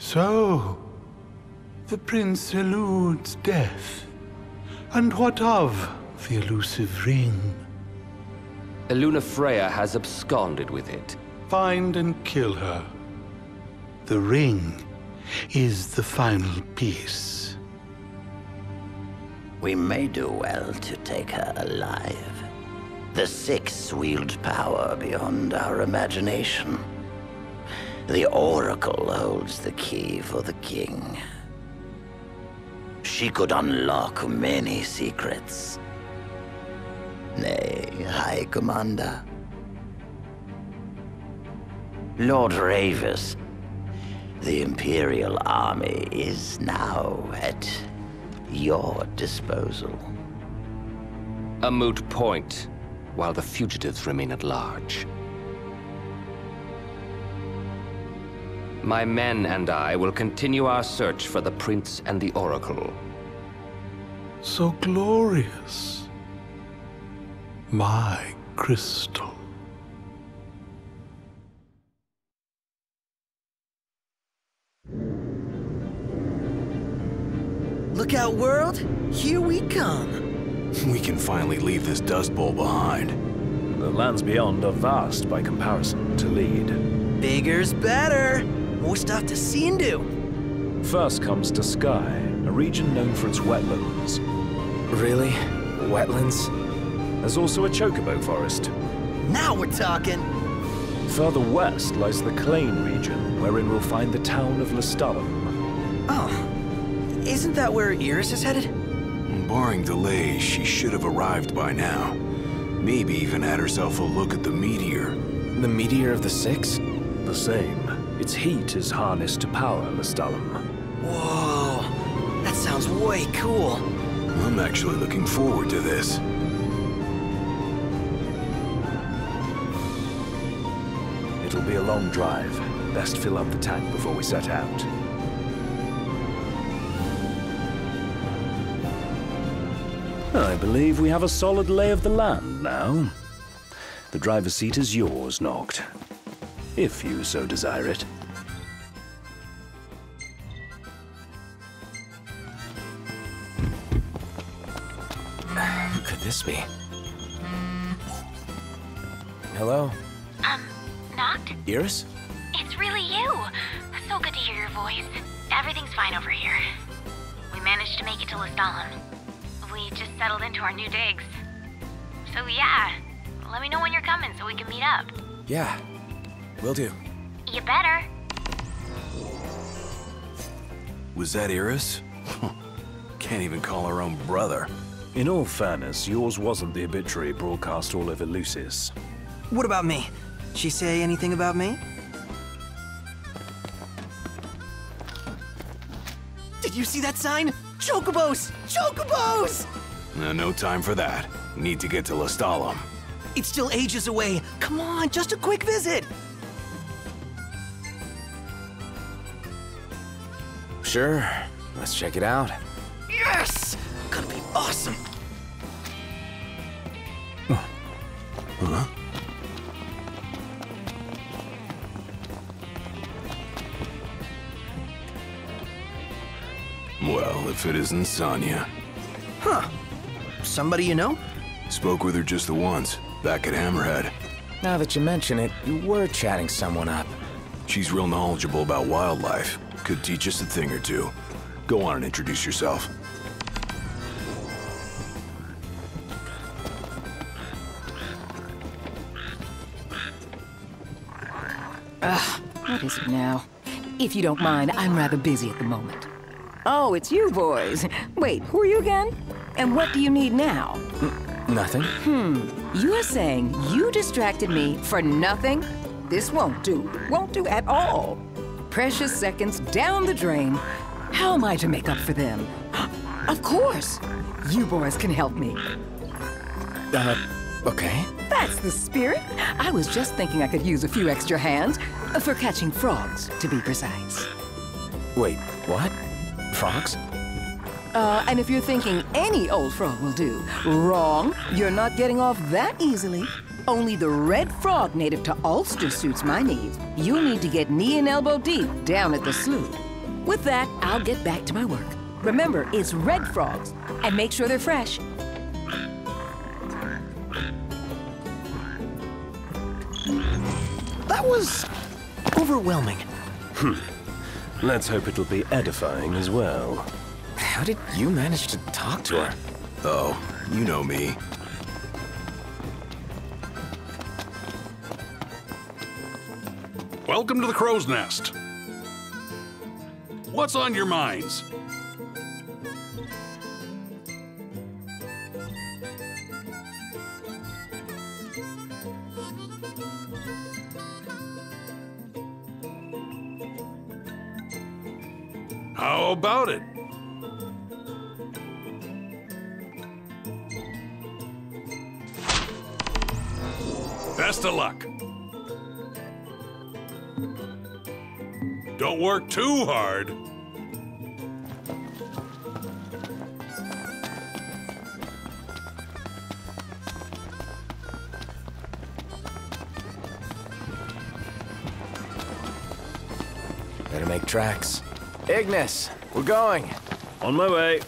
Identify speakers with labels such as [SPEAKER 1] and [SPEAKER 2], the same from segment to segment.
[SPEAKER 1] So, the prince eludes death. And what of the elusive ring?
[SPEAKER 2] Lunafreya has absconded with it.
[SPEAKER 1] Find and kill her. The ring is the final piece.
[SPEAKER 3] We may do well to take her alive. The Six wield power beyond our imagination. The Oracle holds the key for the King. She could unlock many secrets. Nay, High Commander. Lord Ravus, the Imperial Army is now at your disposal.
[SPEAKER 2] A moot point, while the fugitives remain at large. My men and I will continue our search for the Prince and the Oracle.
[SPEAKER 1] So glorious. My crystal.
[SPEAKER 4] Look out, world! Here we come!
[SPEAKER 5] We can finally leave this Dust Bowl behind.
[SPEAKER 6] The lands beyond are vast by comparison to Leide.
[SPEAKER 4] Bigger's better! More stuff to see and do!
[SPEAKER 6] First comes Duscae, a region known for its wetlands.
[SPEAKER 7] Really? Wetlands?
[SPEAKER 6] There's also a chocobo forest.
[SPEAKER 4] Now we're talking!
[SPEAKER 6] Further west lies the Cleigne region, wherein we'll find the town of Lestallum.
[SPEAKER 4] Oh. Isn't that where Iris is headed?
[SPEAKER 5] Barring delays, she should have arrived by now. Maybe even had herself a look at the meteor.
[SPEAKER 7] The meteor of the Six?
[SPEAKER 6] The same. Its heat is harnessed to power Lestallum.
[SPEAKER 4] Whoa. That sounds way cool.
[SPEAKER 5] I'm actually looking forward to this.
[SPEAKER 6] It'll be a long drive. Best fill up the tank before we set out. I believe we have a solid lay of the land now. The driver's seat is yours, Noct. If you so desire it.
[SPEAKER 7] Who could this be? Hello?
[SPEAKER 8] Um, Noct?
[SPEAKER 7] Iris?
[SPEAKER 8] It's really you. So good to hear your voice. Everything's fine over here. We managed to make it to Lestallum. We just settled into our new digs. So yeah, let me know when you're coming so we can meet up.
[SPEAKER 7] Yeah. Will do.
[SPEAKER 8] You better.
[SPEAKER 5] Was that Iris? Can't even call her own brother.
[SPEAKER 6] In all fairness, yours wasn't the obituary broadcast all over Lucis.
[SPEAKER 4] What about me? She say anything about me? Did you see that sign? Chocobos! Chocobos!
[SPEAKER 5] Uh, no time for that. Need to get to Lestallum.
[SPEAKER 4] It's still ages away. Come on, just a quick visit.
[SPEAKER 7] Sure. Let's check it out.
[SPEAKER 4] Yes! Gonna be awesome.
[SPEAKER 5] Huh? Well, if it isn't Sania.
[SPEAKER 4] Huh. Somebody you know?
[SPEAKER 5] Spoke with her just the once, back at Hammerhead.
[SPEAKER 7] Now that you mention it, you were chatting someone up.
[SPEAKER 5] She's real knowledgeable about wildlife. Could teach us a thing or two. Go on and introduce yourself.
[SPEAKER 9] Ugh, what is it now? If you don't mind, I'm rather busy at the moment. Oh, it's you boys. Wait, who are you again? And what do you need now?
[SPEAKER 7] Nothing.
[SPEAKER 9] Hmm, you're saying you distracted me for nothing? This won't do. Won't do at all. Precious seconds down the drain. How am I to make up for them? Of course! You boys can help me.
[SPEAKER 7] Uh, okay.
[SPEAKER 9] That's the spirit. I was just thinking I could use a few extra hands for catching frogs, to be precise.
[SPEAKER 7] Wait, what? Frogs?
[SPEAKER 9] Uh, and if you're thinking any old frog will do, wrong. You're not getting off that easily. Only the red frog native to Alstor suits my needs. You'll need to get knee and elbow deep down at the slough. With that, I'll get back to my work. Remember, it's red frogs, and make sure they're fresh.
[SPEAKER 4] That was overwhelming. Hmm.
[SPEAKER 6] Let's hope it'll be edifying as well.
[SPEAKER 7] How did you manage to talk to her?
[SPEAKER 5] Oh, you know me.
[SPEAKER 10] Welcome to the Crow's Nest. What's on your minds? How about it? Best of luck. Don't work too hard.
[SPEAKER 7] Better make tracks. Ignis, we're going.
[SPEAKER 6] On my way.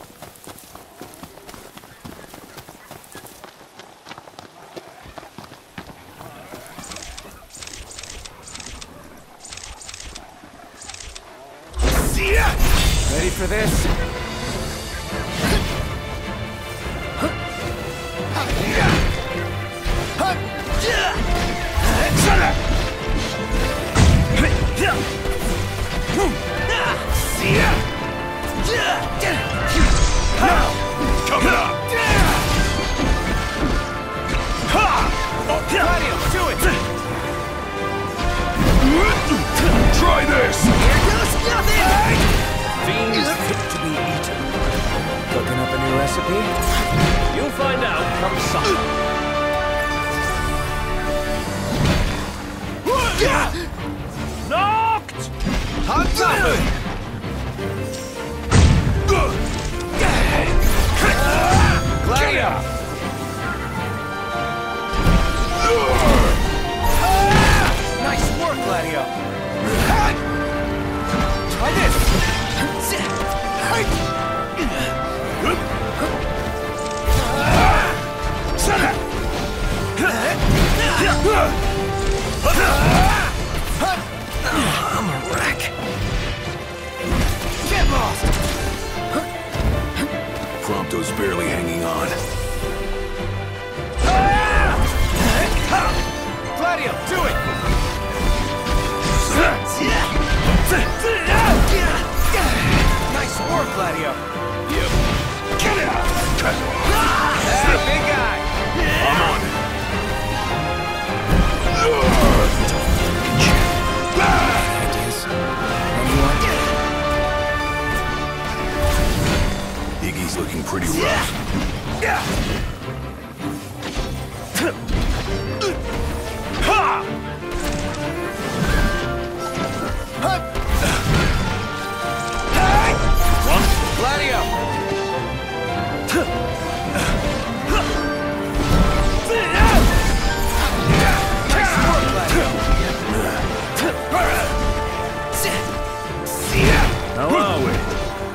[SPEAKER 6] How are we?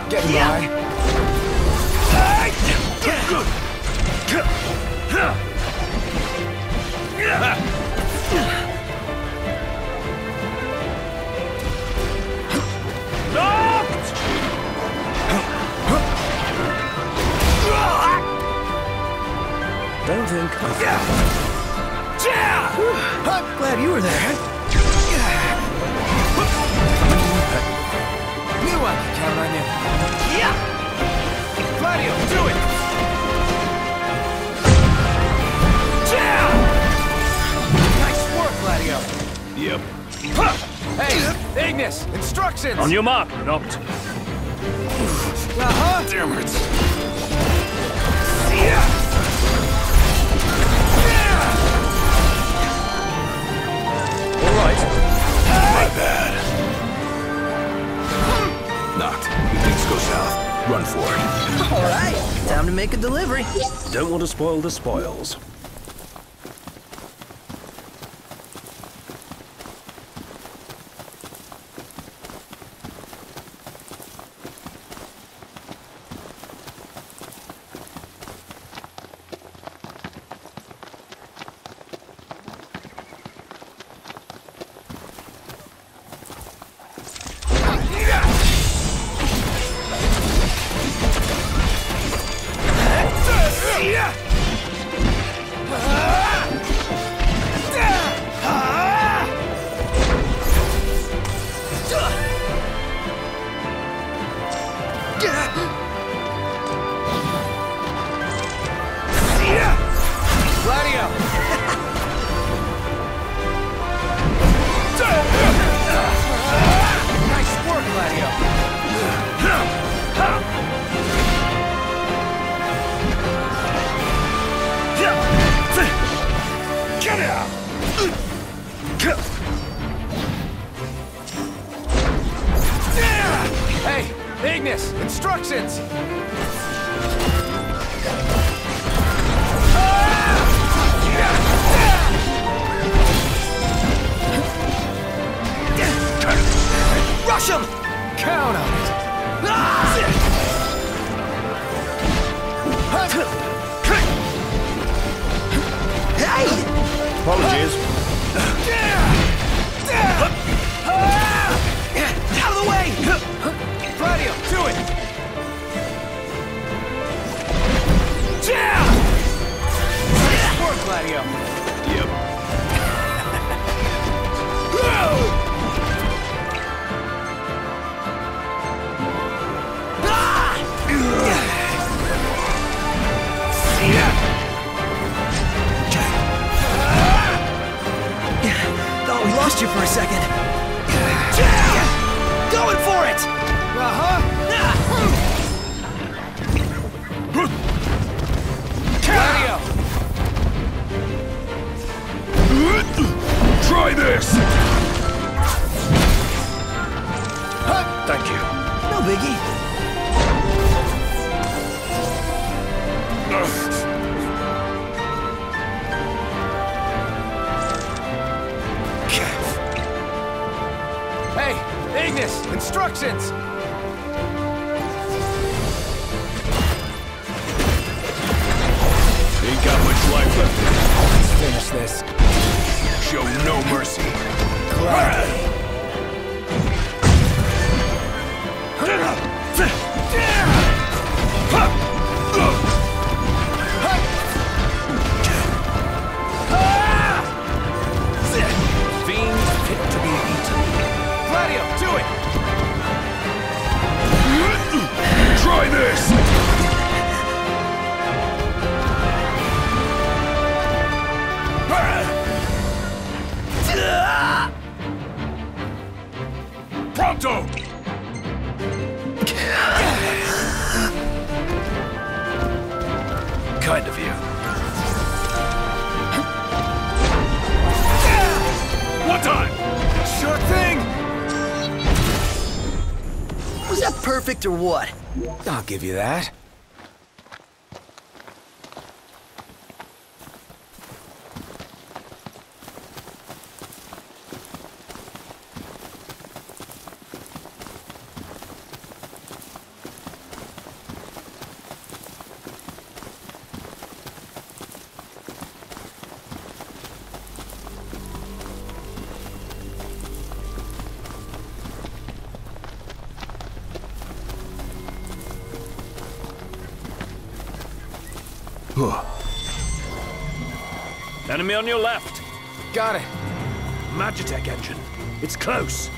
[SPEAKER 7] Getting by.
[SPEAKER 6] Don't think I'm
[SPEAKER 4] Glad you were there.
[SPEAKER 7] On you. Yeah! Gladio, do it! Nice work, Gladio!
[SPEAKER 5] Yep.
[SPEAKER 7] Hey, Ignis, instructions!
[SPEAKER 6] On your mark, Noct.
[SPEAKER 7] Uh-huh.
[SPEAKER 5] Damn it.
[SPEAKER 6] All right.
[SPEAKER 5] My bad. Go south, run for it.
[SPEAKER 4] All right, time to make a delivery.
[SPEAKER 6] Don't want to spoil the spoils.
[SPEAKER 4] what?
[SPEAKER 11] I'll give you that.
[SPEAKER 7] Enemy on your left.
[SPEAKER 11] Got it.
[SPEAKER 7] Magitech engine. It's close.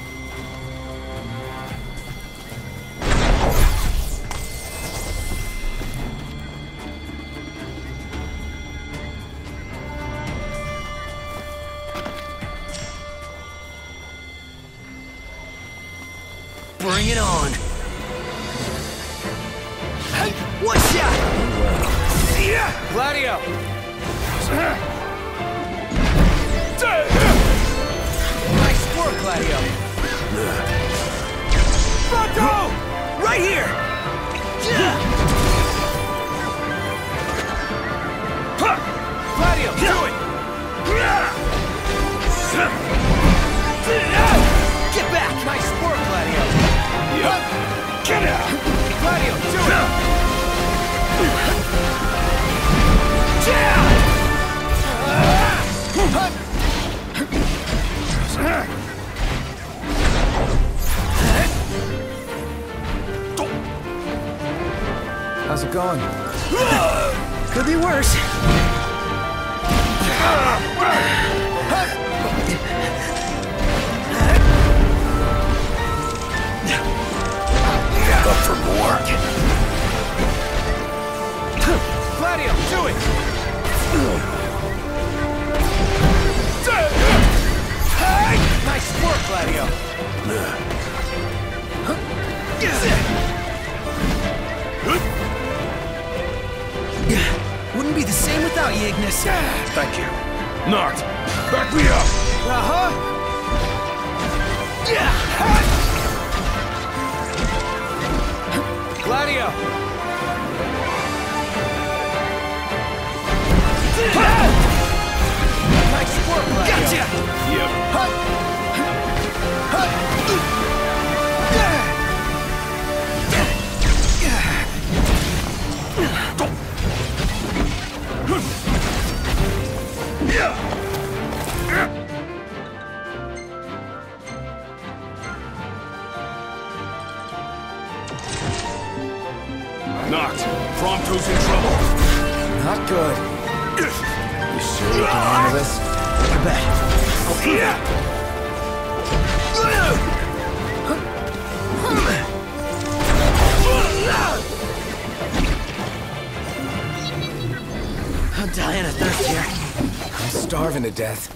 [SPEAKER 7] Death.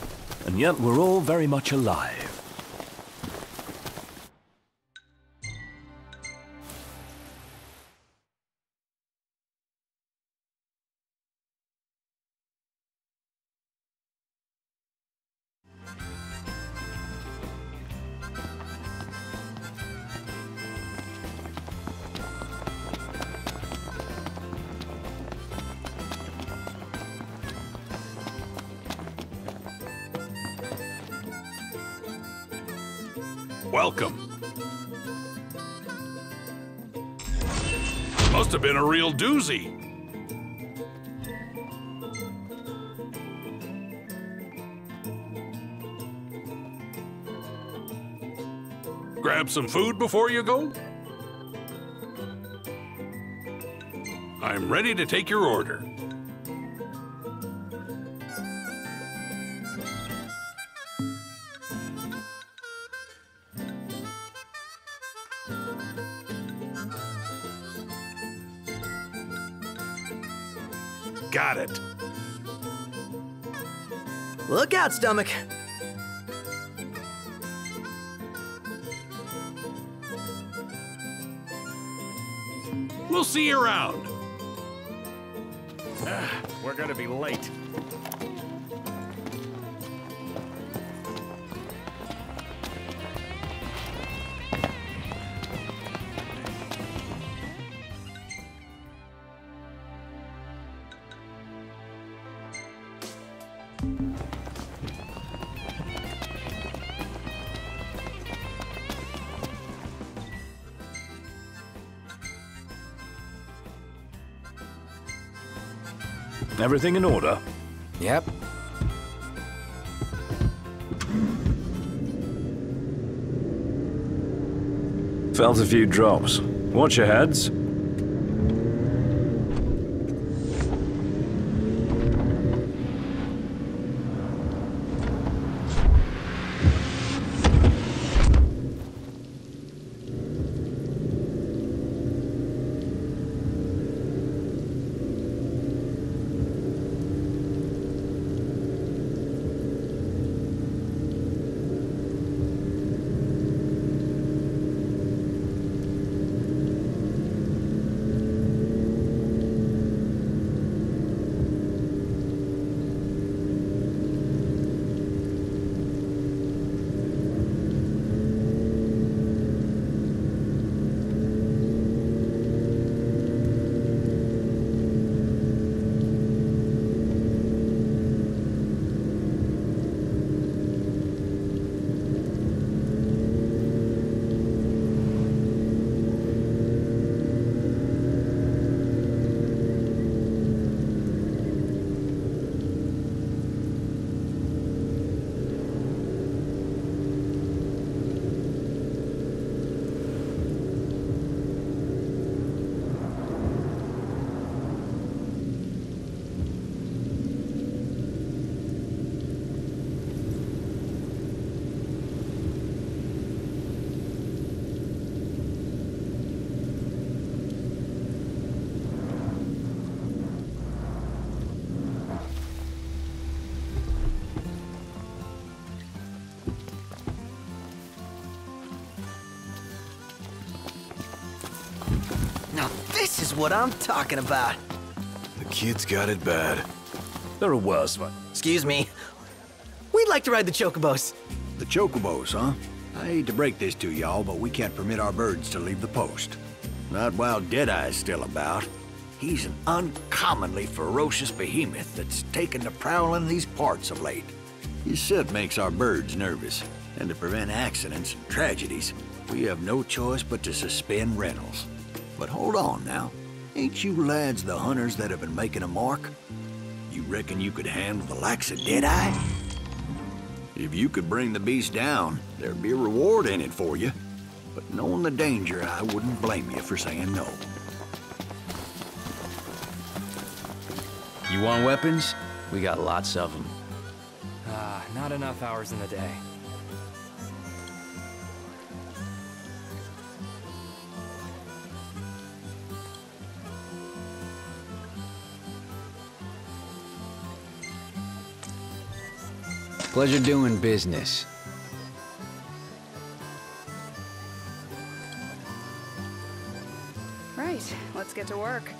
[SPEAKER 6] And yet we're all very much alive.
[SPEAKER 10] Some food before you go? I'm ready to take your order. Got it.
[SPEAKER 4] Look out, stomach.
[SPEAKER 10] See you around.
[SPEAKER 7] Ah, we're gonna be late.
[SPEAKER 6] Everything in order?
[SPEAKER 7] Yep.
[SPEAKER 6] Felt a few drops. Watch your heads.
[SPEAKER 4] What I'm talking about.
[SPEAKER 5] The kid's got it bad.
[SPEAKER 6] There are worse ones.
[SPEAKER 4] Excuse me. We'd like to ride the chocobos.
[SPEAKER 12] The chocobos, huh? I hate to break this to y'all, but we can't permit our birds to leave the post. Not while Deadeye's still about. He's an uncommonly ferocious behemoth that's taken to prowling these parts of late. His scent makes our birds nervous, and to prevent accidents and tragedies, we have no choice but to suspend rentals. But hold on now. Ain't you lads the hunters that have been making a mark? You reckon you could handle the likes of Deadeye? If you could bring the beast down, there'd be a reward in it for you. But knowing the danger, I wouldn't blame you for saying no.
[SPEAKER 7] You want weapons? We got lots of them.
[SPEAKER 11] Ah, not enough hours in the day.
[SPEAKER 7] Pleasure doing business.
[SPEAKER 13] Right, let's get to work.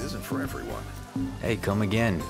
[SPEAKER 14] Isn't for everyone.
[SPEAKER 7] Hey, come again.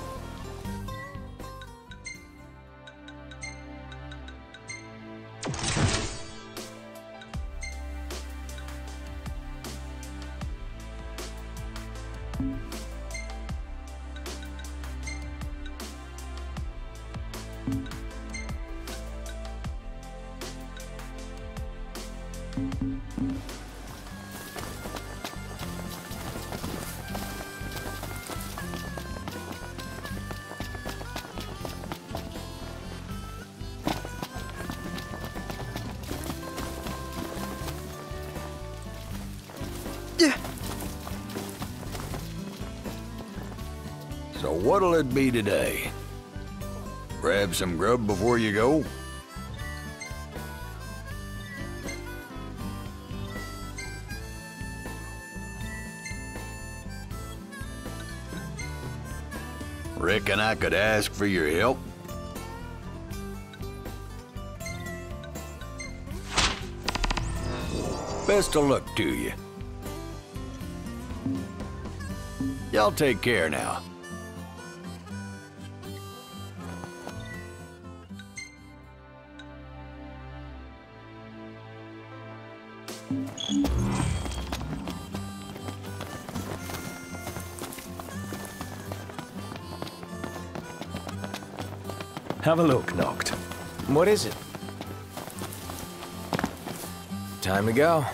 [SPEAKER 12] So be today? Grab some grub before you go? Reckon I could ask for your help? Best of luck to you. Y'all take care now.
[SPEAKER 6] Have a look, Noct.
[SPEAKER 7] What is it? Time to go.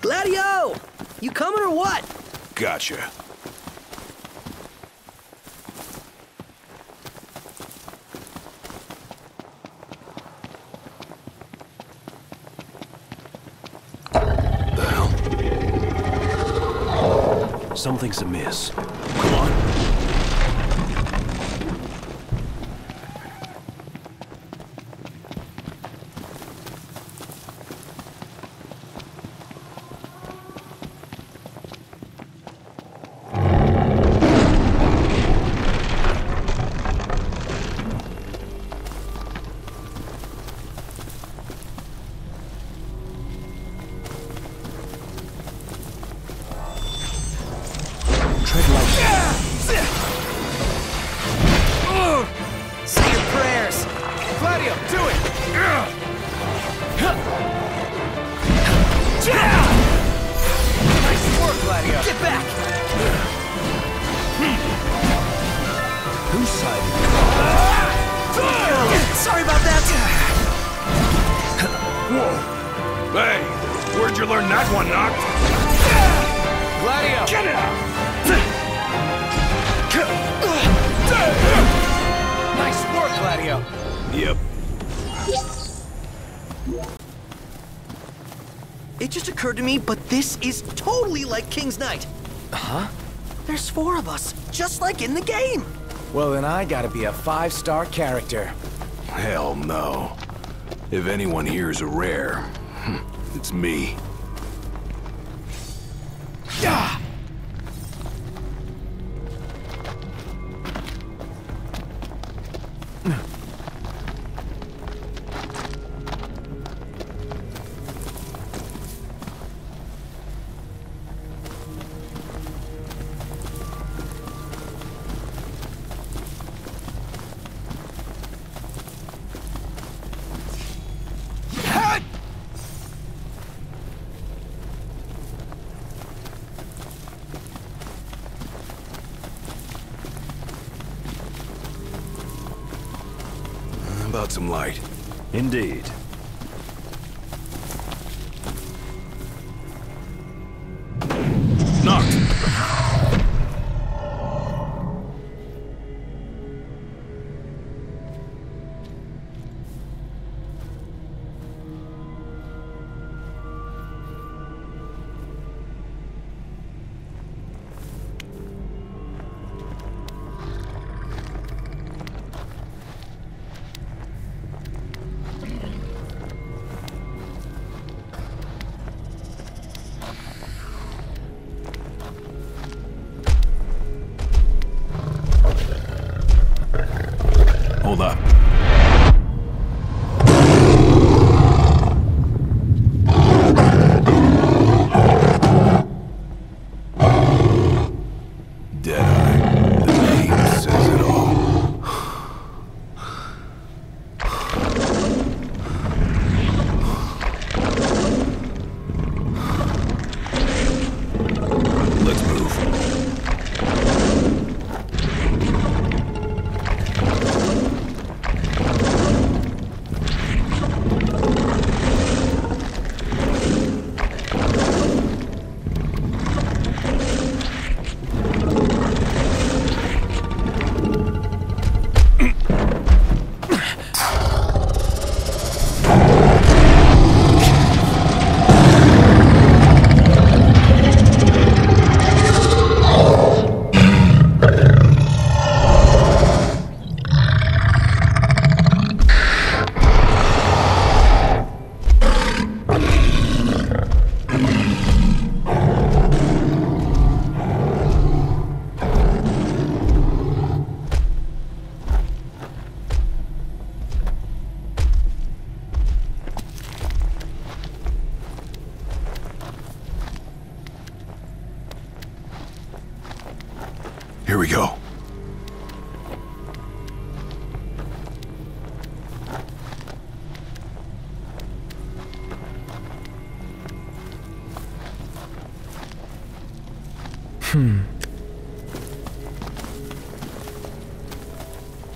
[SPEAKER 4] Gladio! You coming or what?
[SPEAKER 5] Gotcha.
[SPEAKER 6] Something's amiss. Come on.
[SPEAKER 4] This is totally like King's Knight.
[SPEAKER 11] Huh?
[SPEAKER 4] There's four of us, just like in the game.
[SPEAKER 11] Well, then I gotta be a five-star character.
[SPEAKER 5] Hell no. If anyone here is a rare, it's me.
[SPEAKER 7] Hmm.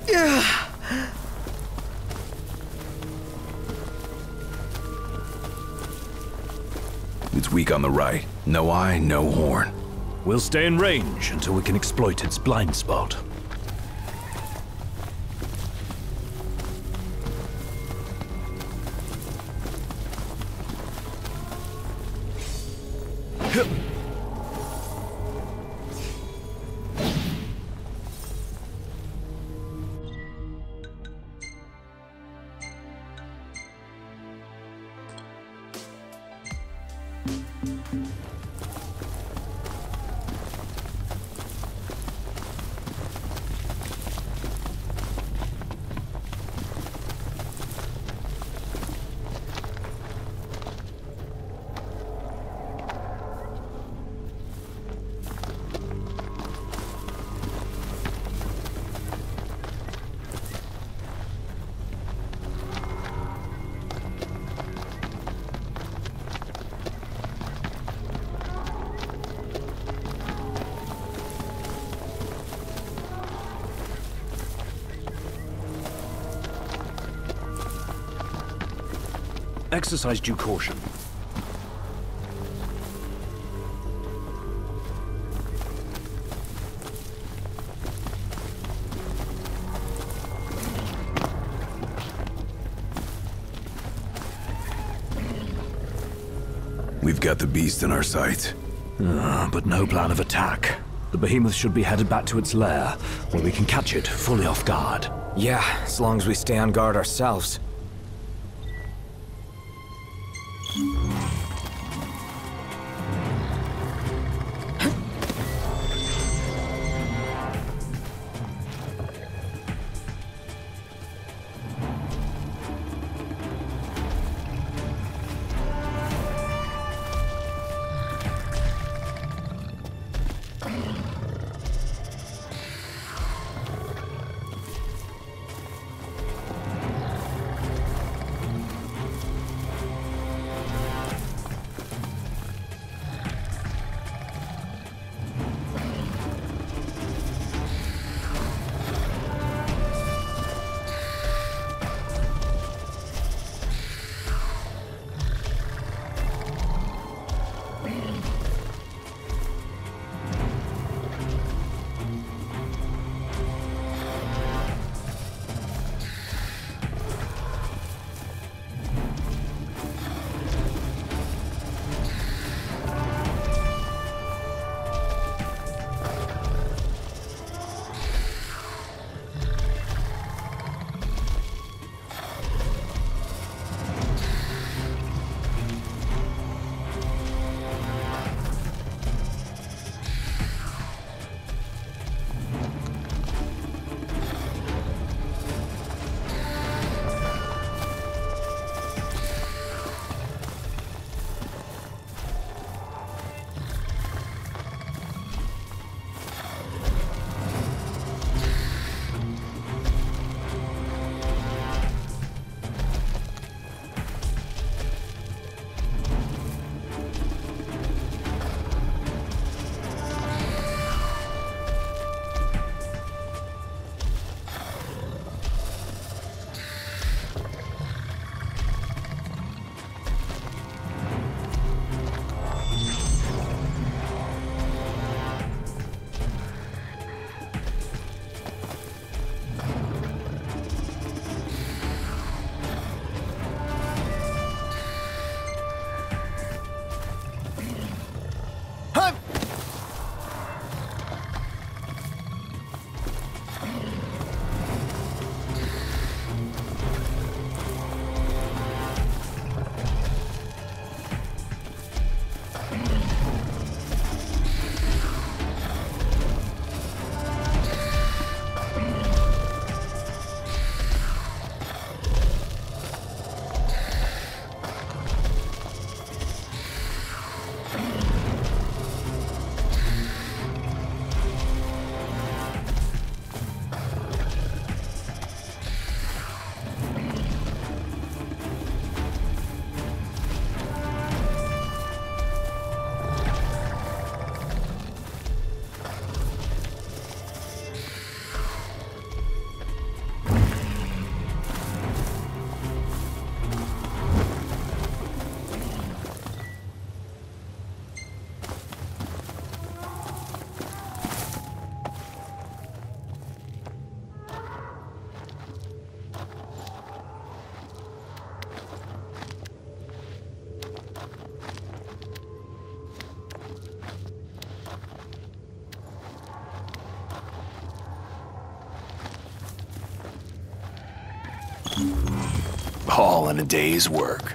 [SPEAKER 4] Yeah.
[SPEAKER 5] It's weak on the right. No eye, no horn.
[SPEAKER 6] We'll stay in range until we can exploit its blind spot. Exercise due caution.
[SPEAKER 5] We've got the beast in our sights.
[SPEAKER 6] Ah, but no plan of attack. The behemoth should be headed back to its lair, where we can catch it fully off guard.
[SPEAKER 7] Yeah, as long as we stay on guard ourselves.
[SPEAKER 5] All in a day's work.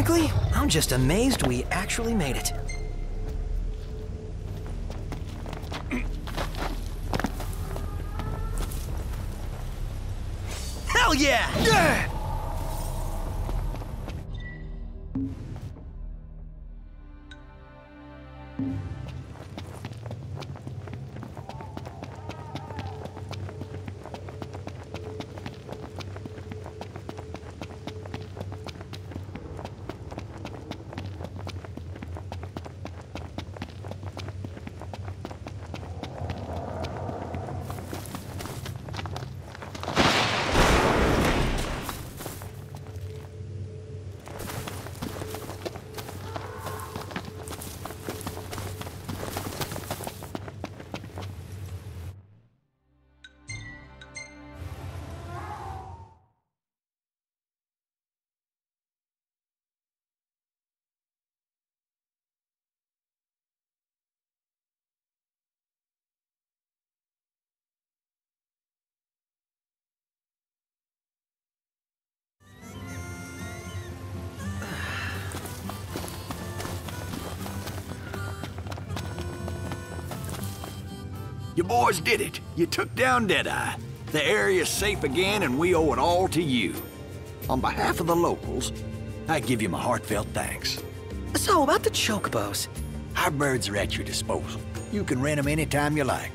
[SPEAKER 4] Frankly, I'm just amazed we actually made it.
[SPEAKER 12] You boys did it. You took down Deadeye. The area's safe again, and we owe it all to you. On behalf of the locals, I give you my heartfelt thanks.
[SPEAKER 4] So, about the chocobos.
[SPEAKER 12] Our birds are at your disposal. You can rent them anytime you like.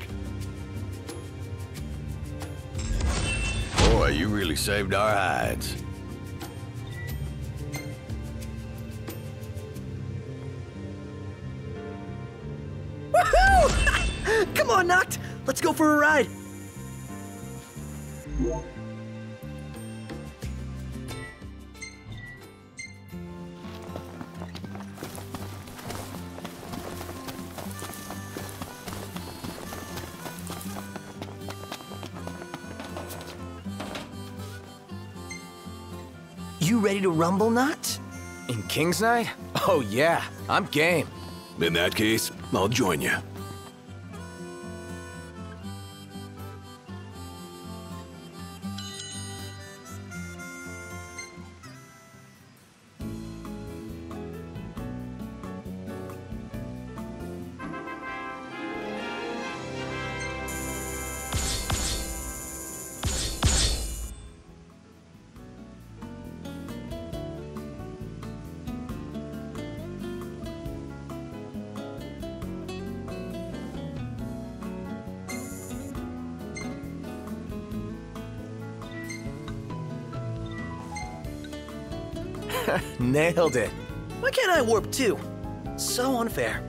[SPEAKER 12] Boy, you really saved our hides.
[SPEAKER 4] On, Noct! Let's go for a ride! You ready to rumble, Noct?
[SPEAKER 11] In King's Knight? Oh yeah, I'm game.
[SPEAKER 5] In that case, I'll join you.
[SPEAKER 11] Nailed it.
[SPEAKER 4] Why can't I warp too? So unfair.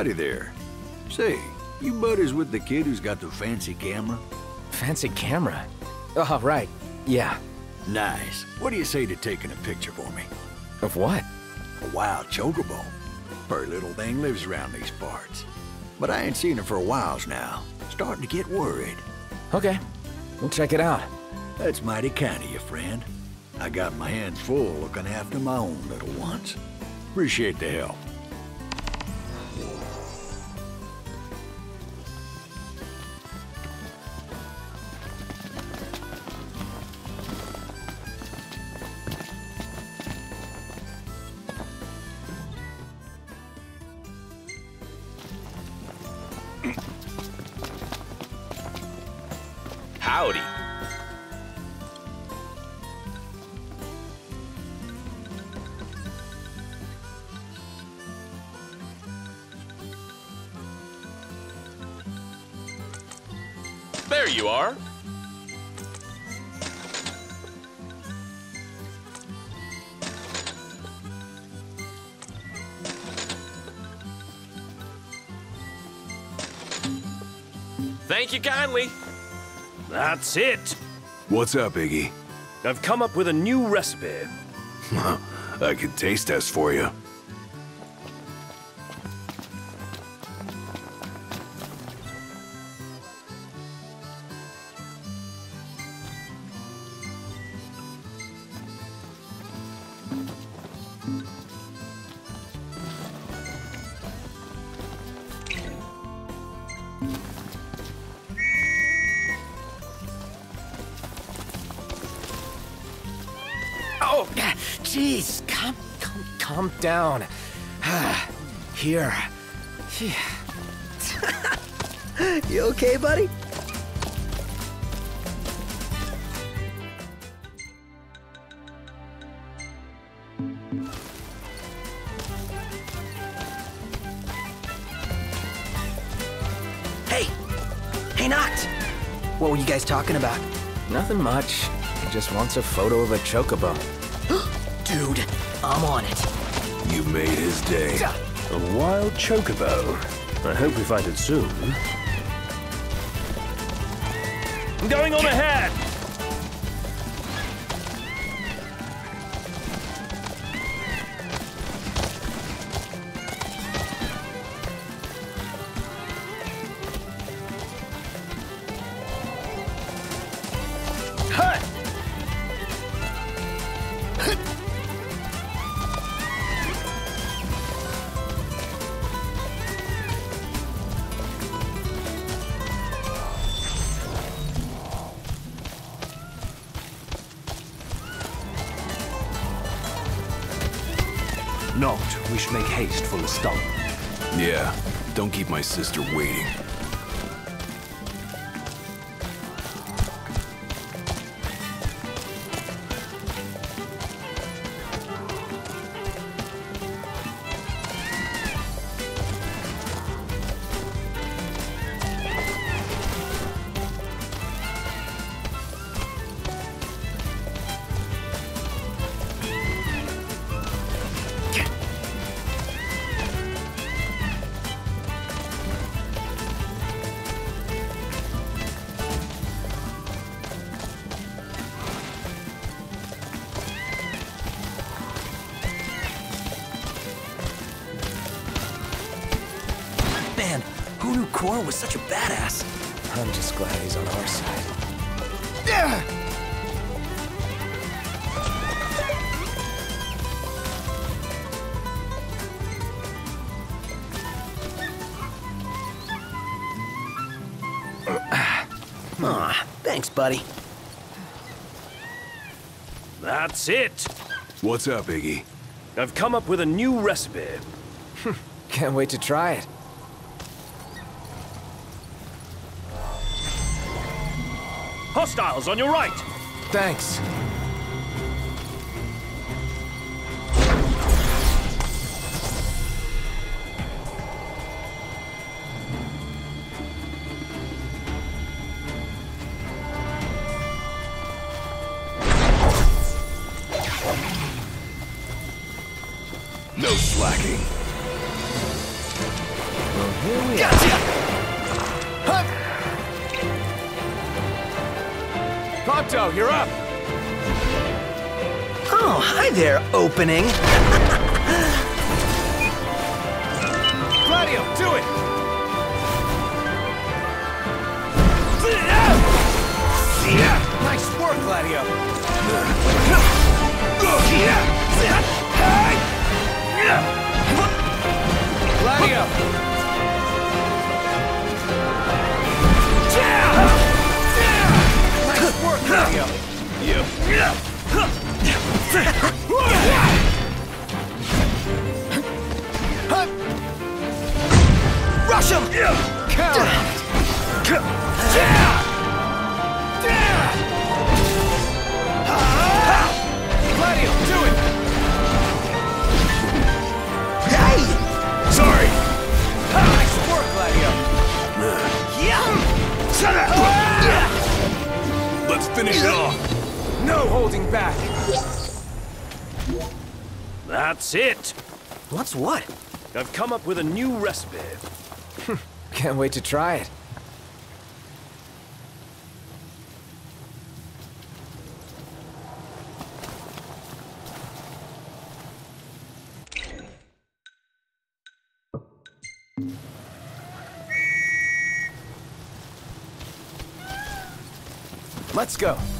[SPEAKER 12] Howdy there. Say, you buddies with the kid who's got the fancy camera?
[SPEAKER 11] Fancy camera? Oh, right. Yeah.
[SPEAKER 12] Nice. What do you say to taking a picture for me?
[SPEAKER 11] Of what?
[SPEAKER 12] A wild chocobo. Her little thing lives around these parts. But I ain't seen her for a whiles now. Starting to get worried.
[SPEAKER 11] Okay. We'll check it out.
[SPEAKER 12] That's mighty kind of you, friend. I got my hands full looking after my own little ones. Appreciate the help.
[SPEAKER 13] Thank you kindly.
[SPEAKER 6] That's it.
[SPEAKER 5] What's up, Iggy?
[SPEAKER 6] I've come up with a new recipe.
[SPEAKER 5] I could taste test for you.
[SPEAKER 11] Down. Here.
[SPEAKER 7] You okay, buddy?
[SPEAKER 4] Hey! Hey! What were you guys talking about?
[SPEAKER 11] Nothing much. He just wants a photo of a chocobo.
[SPEAKER 4] Dude, I'm on it.
[SPEAKER 5] You made his day.
[SPEAKER 6] A wild chocobo. I hope we find it soon. I'm going on ahead!
[SPEAKER 5] Sister waiting. What's up, Iggy?
[SPEAKER 6] I've come up with a new recipe.
[SPEAKER 11] Can't wait to try it.
[SPEAKER 6] Hostiles on your right!
[SPEAKER 11] Thanks. Gladio. Gladio! Nice work, Gladio.
[SPEAKER 5] Yep.
[SPEAKER 4] Rush him!
[SPEAKER 11] Count. Shut
[SPEAKER 4] up!
[SPEAKER 5] Let's
[SPEAKER 11] finish it off.
[SPEAKER 4] No
[SPEAKER 11] holding back.
[SPEAKER 6] That's it.
[SPEAKER 11] What's what?
[SPEAKER 6] I've come up with a new recipe.
[SPEAKER 11] Can't wait to try it. Let's go.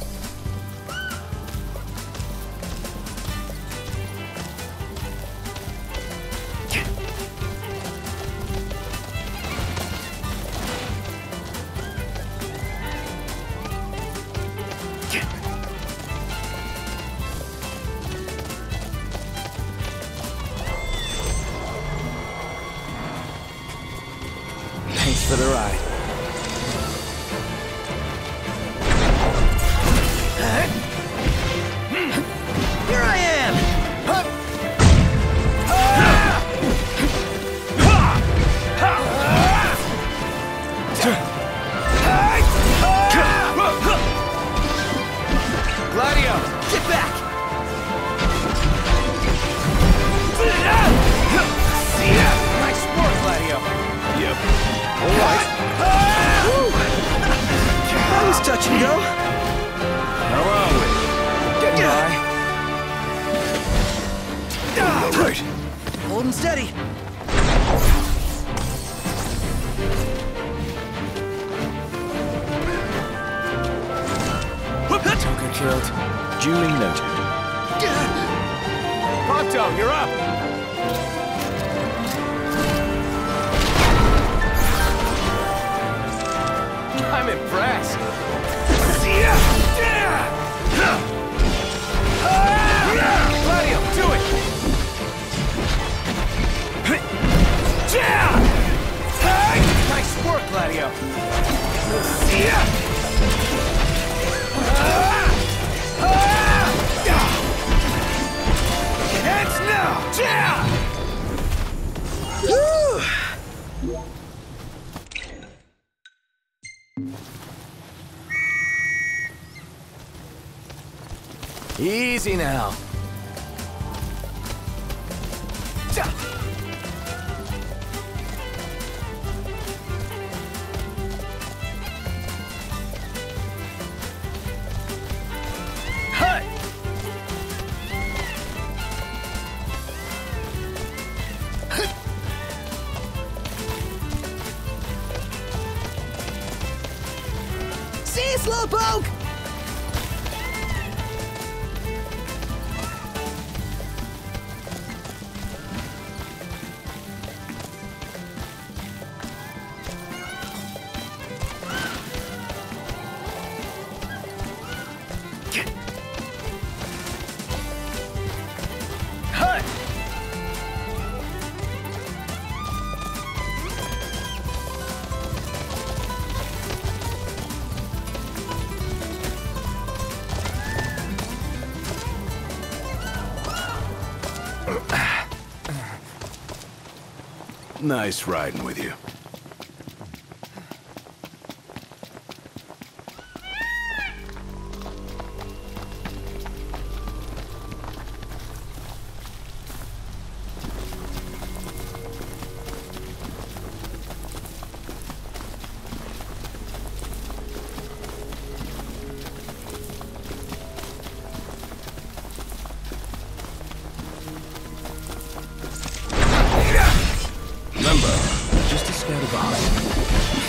[SPEAKER 11] Nice
[SPEAKER 5] riding with you.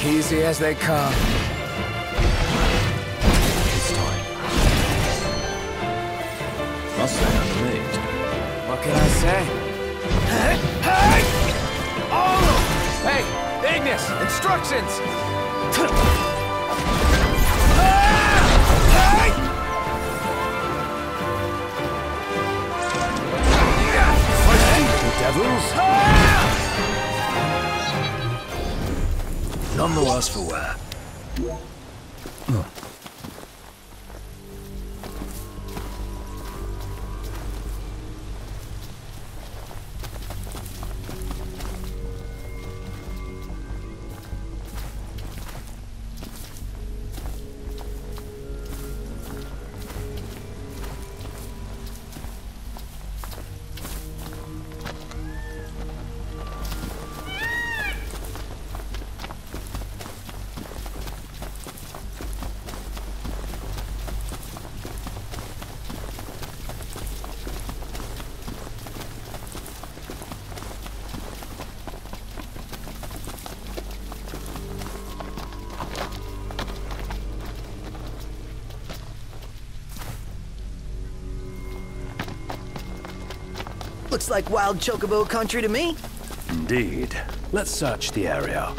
[SPEAKER 11] Easy as they come.
[SPEAKER 6] It's time. Must say I'm amazed.
[SPEAKER 11] What can I say? Hey! Hey! Oh! Hey! Ignis! Instructions! Hey!
[SPEAKER 6] You devils? Ah! None the worse for wear.
[SPEAKER 4] Looks like wild chocobo country to me.
[SPEAKER 6] Indeed. Let's search the area.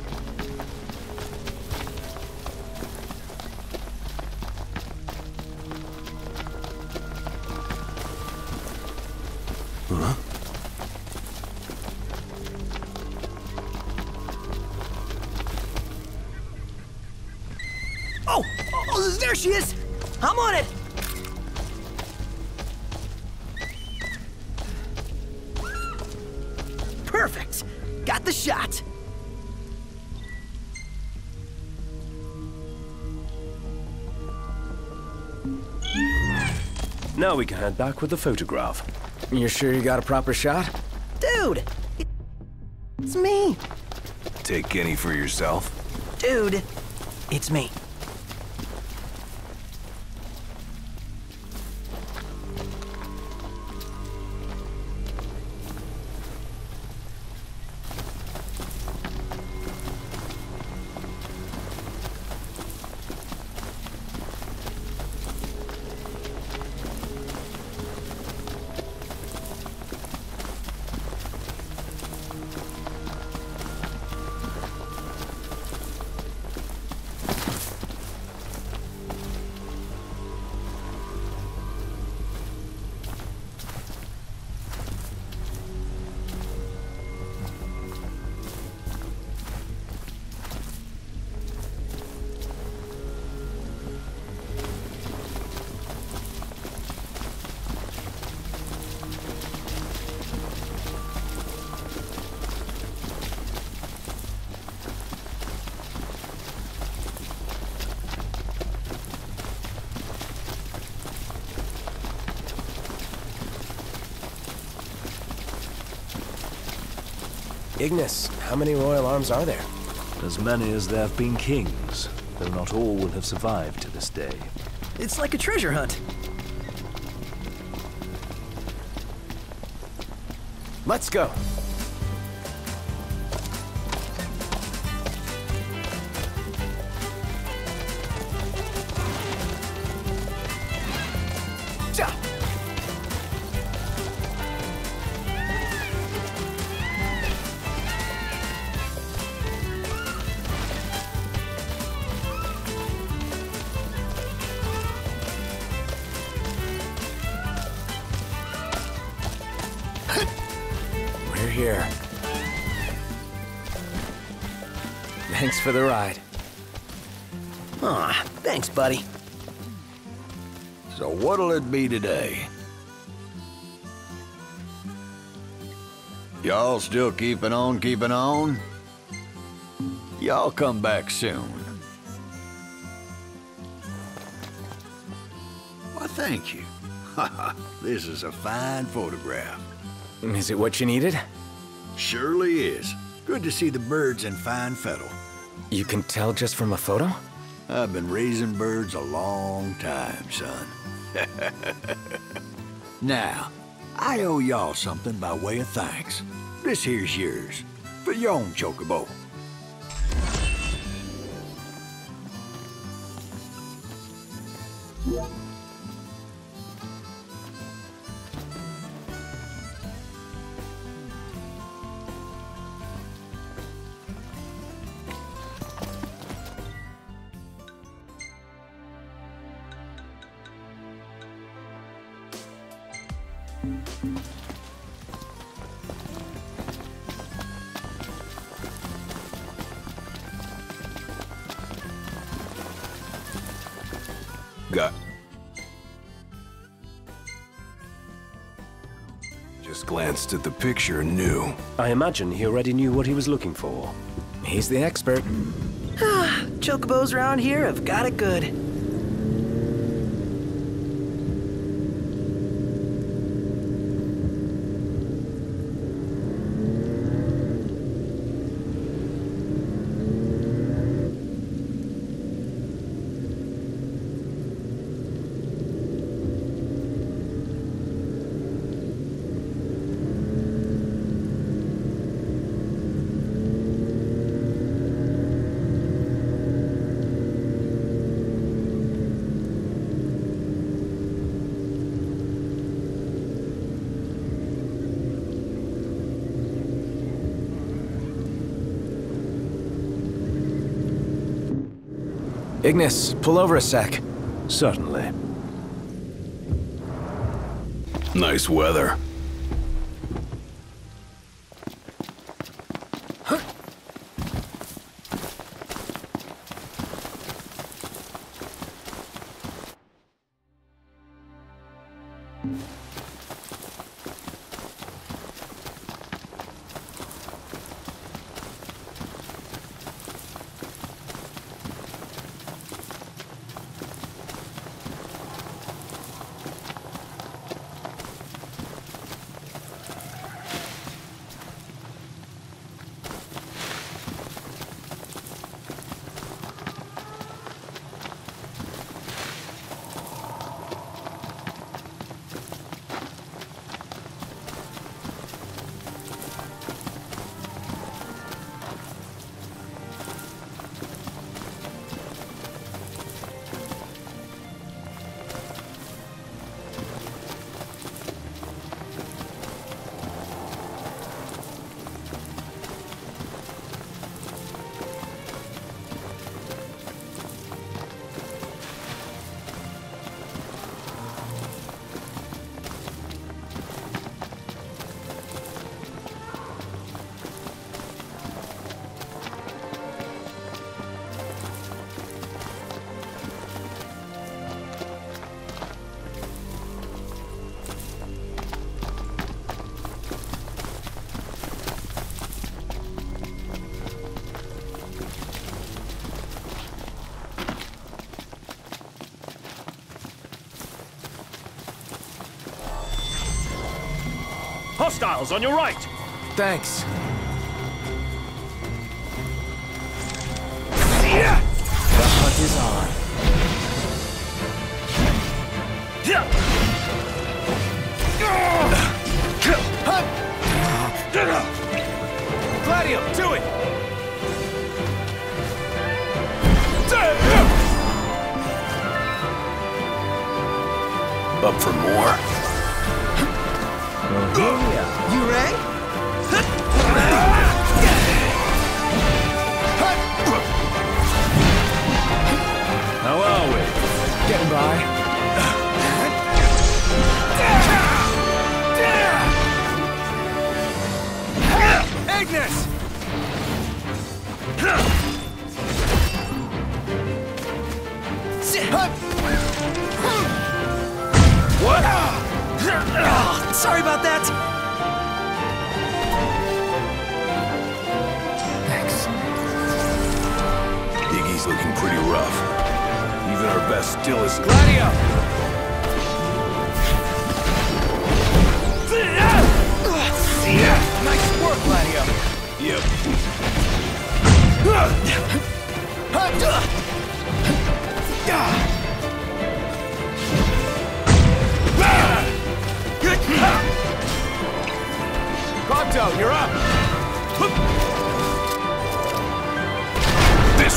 [SPEAKER 6] We can head back with the photograph.
[SPEAKER 11] You're sure you got a proper shot?
[SPEAKER 4] Dude, it's me.
[SPEAKER 5] Take any for yourself?
[SPEAKER 4] Dude, it's me.
[SPEAKER 11] Ignis, how many royal arms are there?
[SPEAKER 6] As many as there have been kings, though not all will have survived to this day.
[SPEAKER 4] It's like a treasure hunt.
[SPEAKER 11] Let's go. For the ride.
[SPEAKER 4] Aw, thanks, buddy.
[SPEAKER 12] So what'll it be today? Y'all still keeping on, keeping on? Y'all come back soon. Why, thank you. this is a fine photograph.
[SPEAKER 11] Is it what you needed?
[SPEAKER 12] Surely is. Good to see the birds in fine fettle.
[SPEAKER 11] You can tell just from a photo?
[SPEAKER 12] I've been raising birds a long time, son. now, I owe y'all something by way of thanks. This here's yours, for your own chocobo.
[SPEAKER 5] Got. Glanced at the picture and knew.
[SPEAKER 6] I imagine he already knew what he was looking for.
[SPEAKER 11] He's the expert.
[SPEAKER 4] Chocobos around here have got it good.
[SPEAKER 11] Ignis, pull over a sec.
[SPEAKER 6] Certainly.
[SPEAKER 5] Nice weather.
[SPEAKER 6] Hostiles on your right!
[SPEAKER 11] Thanks.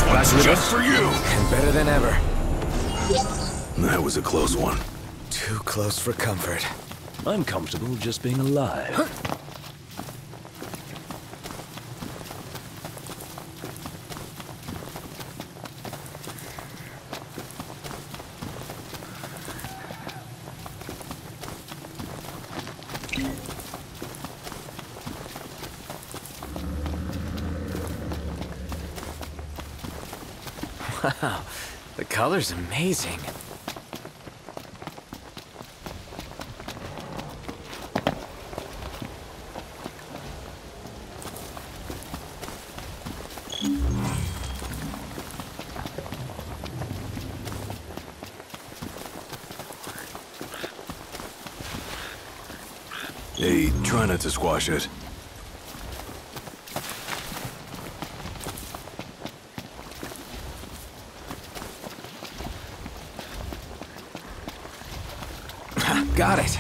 [SPEAKER 5] This one's
[SPEAKER 11] with
[SPEAKER 5] just
[SPEAKER 11] us?
[SPEAKER 5] for you!
[SPEAKER 11] And better than ever.
[SPEAKER 5] That was a close one.
[SPEAKER 11] Too close for comfort.
[SPEAKER 6] I'm comfortable just being alive.
[SPEAKER 11] Wow, the color's amazing.
[SPEAKER 5] Hey, try not to squash it.
[SPEAKER 11] Got it.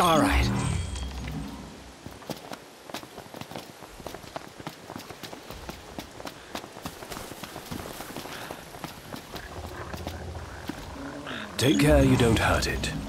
[SPEAKER 11] All right.
[SPEAKER 6] Take care you don't hurt it.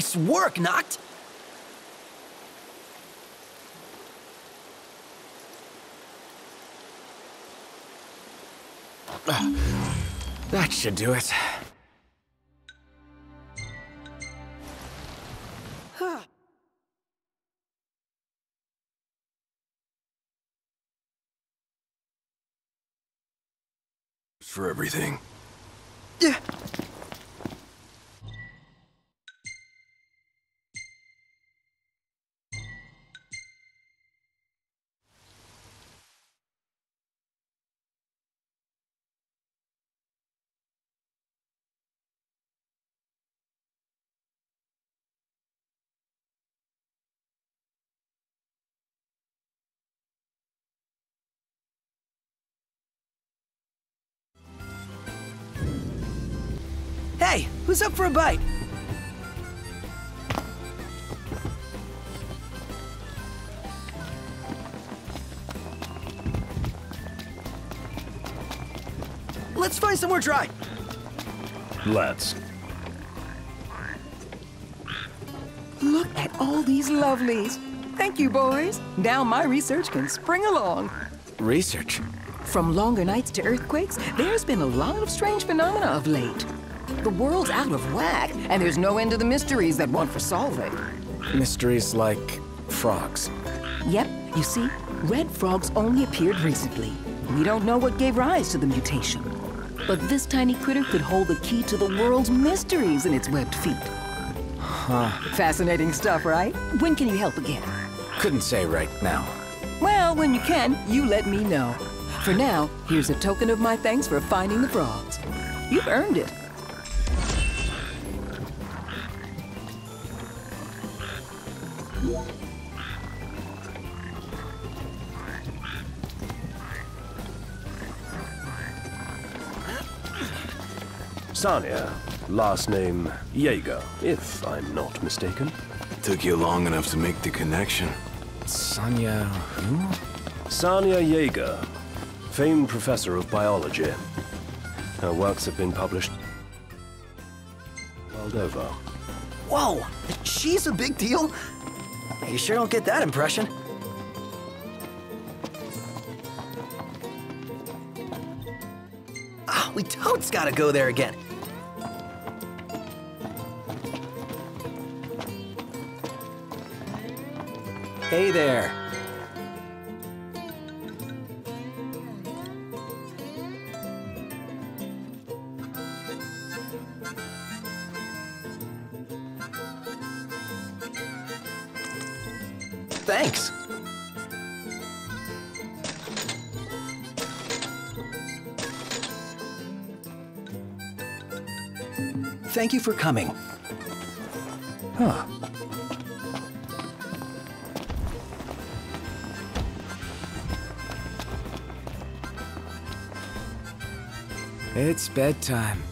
[SPEAKER 4] Nice work, Noct!
[SPEAKER 7] That should do it.
[SPEAKER 5] For everything.
[SPEAKER 4] Who's up for a bite? Let's find somewhere dry.
[SPEAKER 6] Let's.
[SPEAKER 9] Look at all these lovelies. Thank you, boys. Now my research can spring along.
[SPEAKER 7] Research?
[SPEAKER 9] From longer nights to earthquakes, there's been a lot of strange phenomena of late. The world's out of whack, and there's no end to the mysteries that want for solving.
[SPEAKER 7] Mysteries like frogs.
[SPEAKER 9] Yep, you see, red frogs only appeared recently. We don't know what gave rise to the mutation. But this tiny critter could hold the key to the world's mysteries in its webbed feet.
[SPEAKER 7] Huh.
[SPEAKER 9] Fascinating stuff, right? When can you help again?
[SPEAKER 7] Couldn't say right now.
[SPEAKER 9] Well, when you can, you let me know. For now, here's a token of my thanks for finding the frogs. You've earned it.
[SPEAKER 6] Sania, last name Yeagre, if I'm not mistaken.
[SPEAKER 5] Took you long enough to make the connection.
[SPEAKER 7] Sania who?
[SPEAKER 6] Sania Yeagre, famed professor of biology. Her works have been published world over.
[SPEAKER 4] Whoa, she's a big deal? You sure don't get that impression. Ah, we totes gotta go there again. Hey there. Thanks. Thank you for coming.
[SPEAKER 11] Huh. It's bedtime.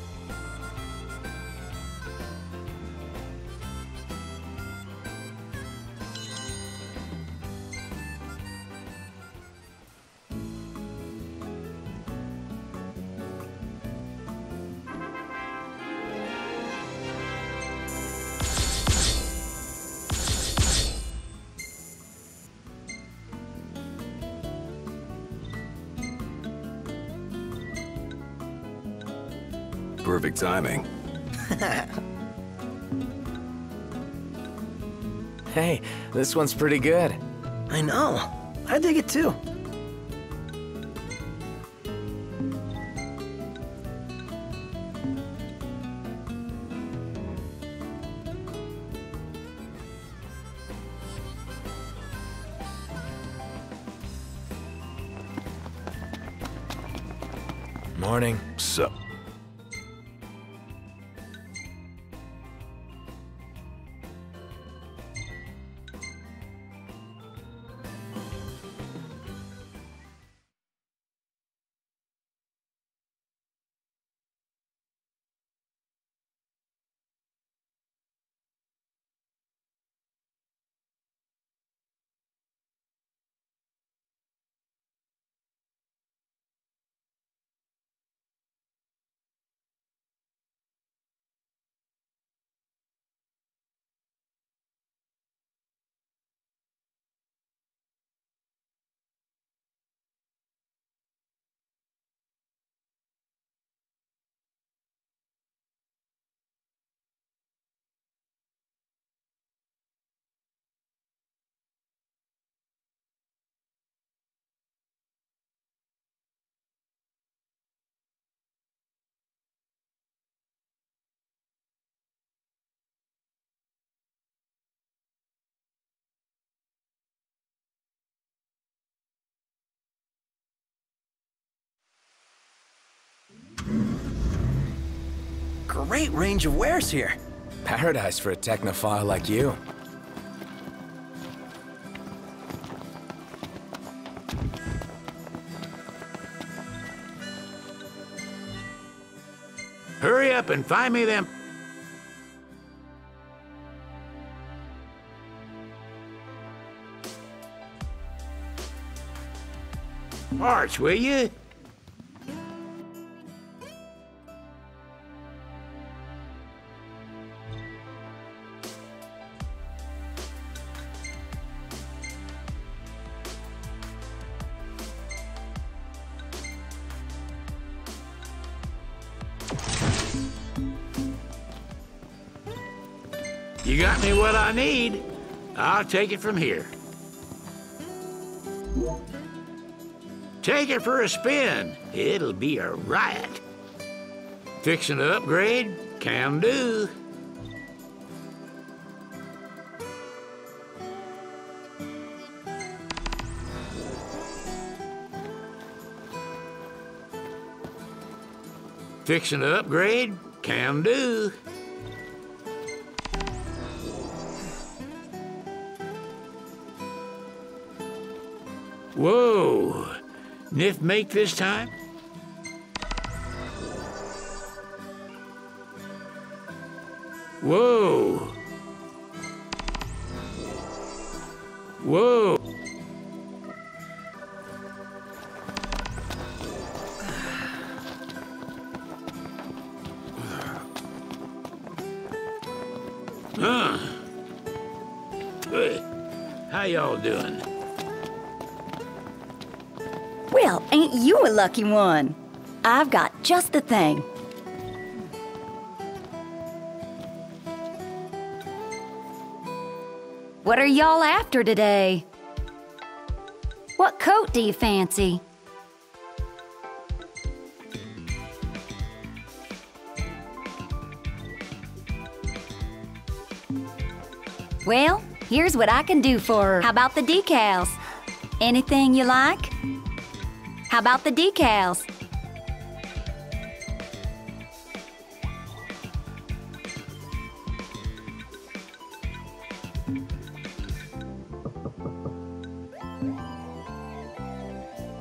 [SPEAKER 11] This one's pretty good.
[SPEAKER 4] I know. I dig it too. Great range of wares here.
[SPEAKER 11] Paradise for a technophile like you.
[SPEAKER 15] Hurry up and find me them. Parts, will you? You got me what I need. I'll take it from here. Take it for a spin. It'll be a riot. Fixing to upgrade? Can do. Fixing to upgrade? Can do. Nif make this time? Whoa! Whoa!
[SPEAKER 16] Lucky one? I've got just the thing. What are y'all after today? What coat do you fancy? Well, Here's what I can do for her. How about the decals? Anything you like? How about the decals?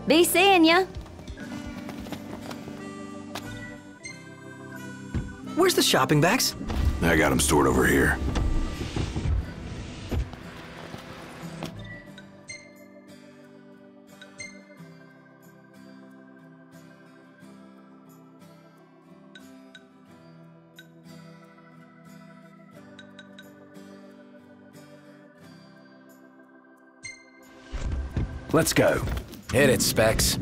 [SPEAKER 16] Be seeing ya.
[SPEAKER 4] Where's the shopping bags?
[SPEAKER 5] I got them stored over here.
[SPEAKER 11] Let's go. Hit it, Specs.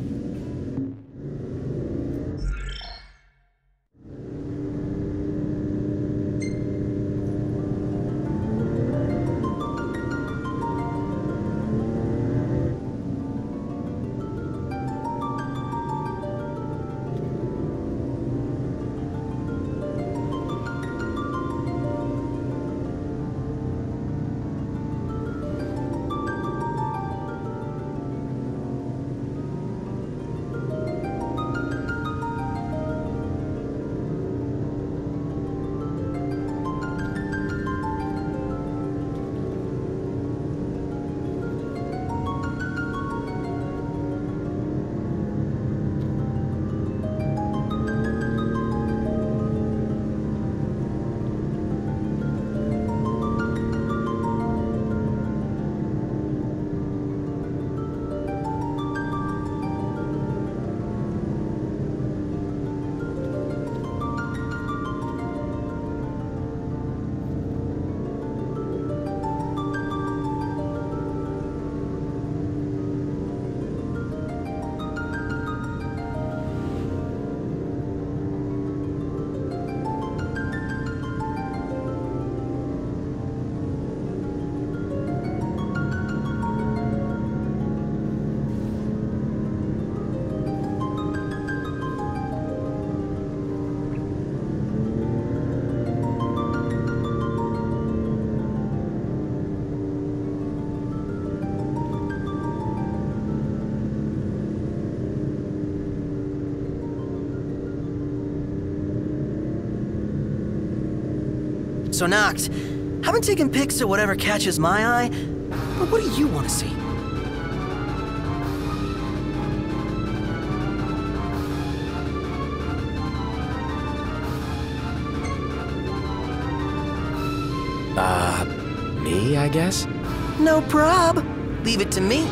[SPEAKER 4] So, Noct, I've been taking pics of whatever catches my eye, but what do you want to see?
[SPEAKER 11] Uh, me, I guess?
[SPEAKER 4] No prob. Leave it to me.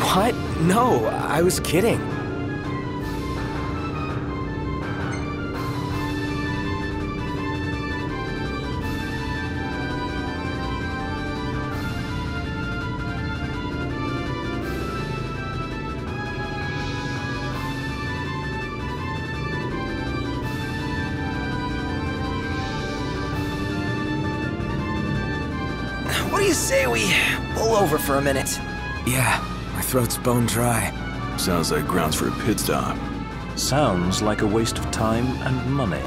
[SPEAKER 11] What? No, I was kidding.
[SPEAKER 4] What do you say we pull over for a minute?
[SPEAKER 11] Yeah, my throat's bone dry.
[SPEAKER 5] Sounds like grounds for a pit stop.
[SPEAKER 6] Sounds like a waste of time and money.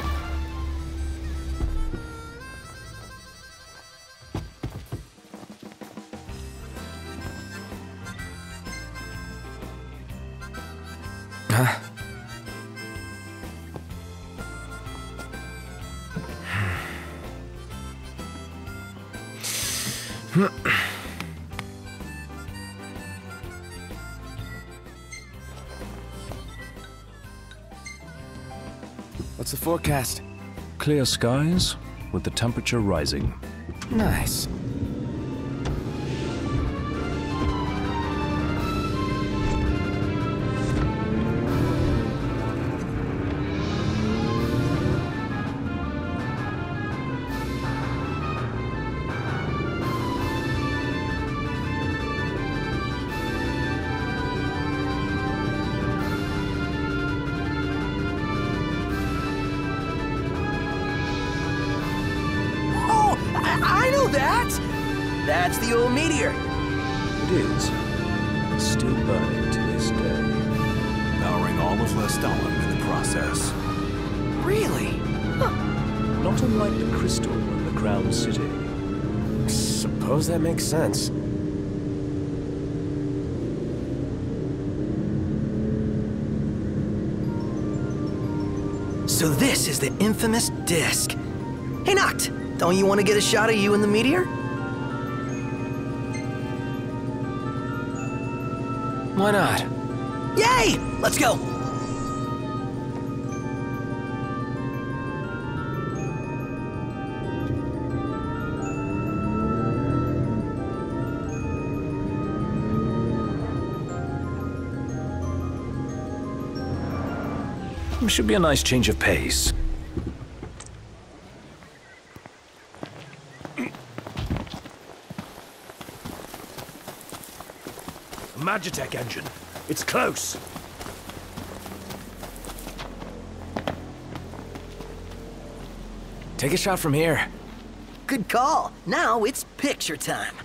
[SPEAKER 11] Forecast?
[SPEAKER 6] Clear skies, with the temperature rising.
[SPEAKER 11] Nice.
[SPEAKER 4] Infamous disc. Hey, Noct! Don't you want to get a shot of you in the meteor?
[SPEAKER 11] Why not?
[SPEAKER 4] Yay! Let's go!
[SPEAKER 6] Should be a nice change of pace. Magitech engine. It's close.
[SPEAKER 11] Take a shot from here.
[SPEAKER 4] Good call. Now it's picture time.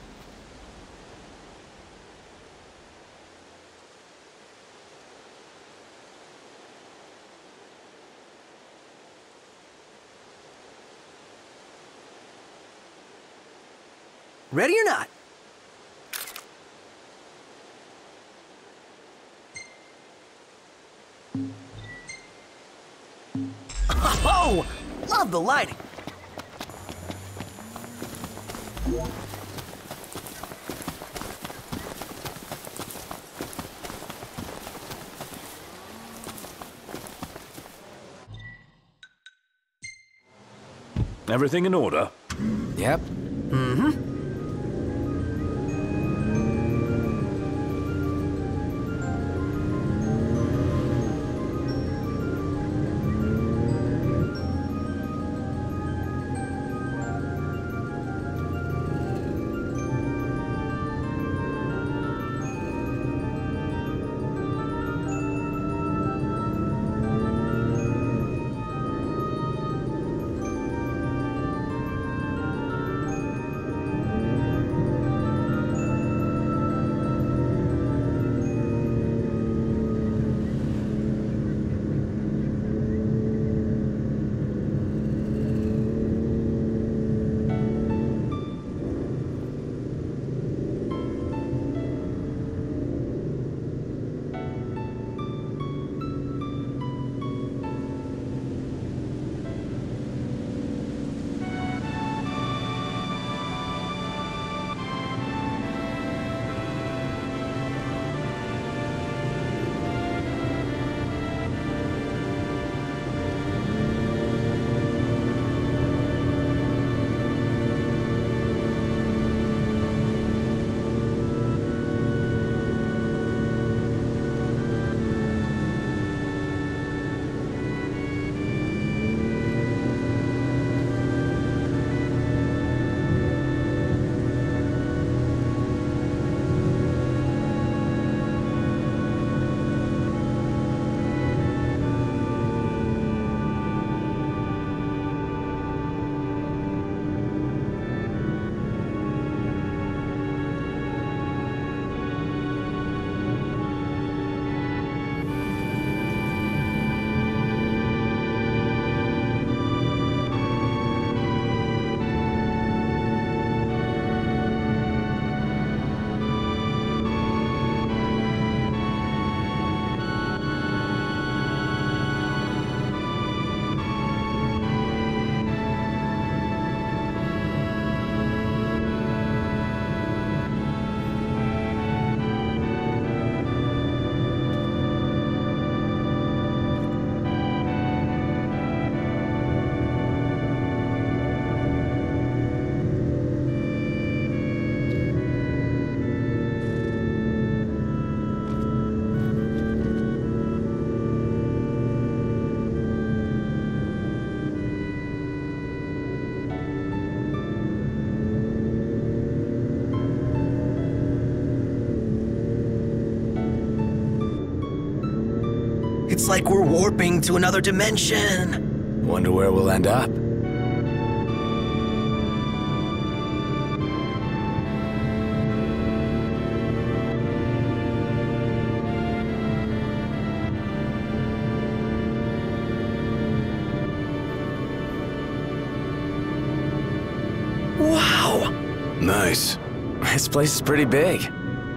[SPEAKER 4] Love the lighting.
[SPEAKER 6] Everything in order?
[SPEAKER 11] Yep.
[SPEAKER 4] Mm-hmm. Like we're warping to another dimension.
[SPEAKER 11] Wonder where we'll end up.
[SPEAKER 4] Wow!
[SPEAKER 5] Nice.
[SPEAKER 11] This place is pretty big.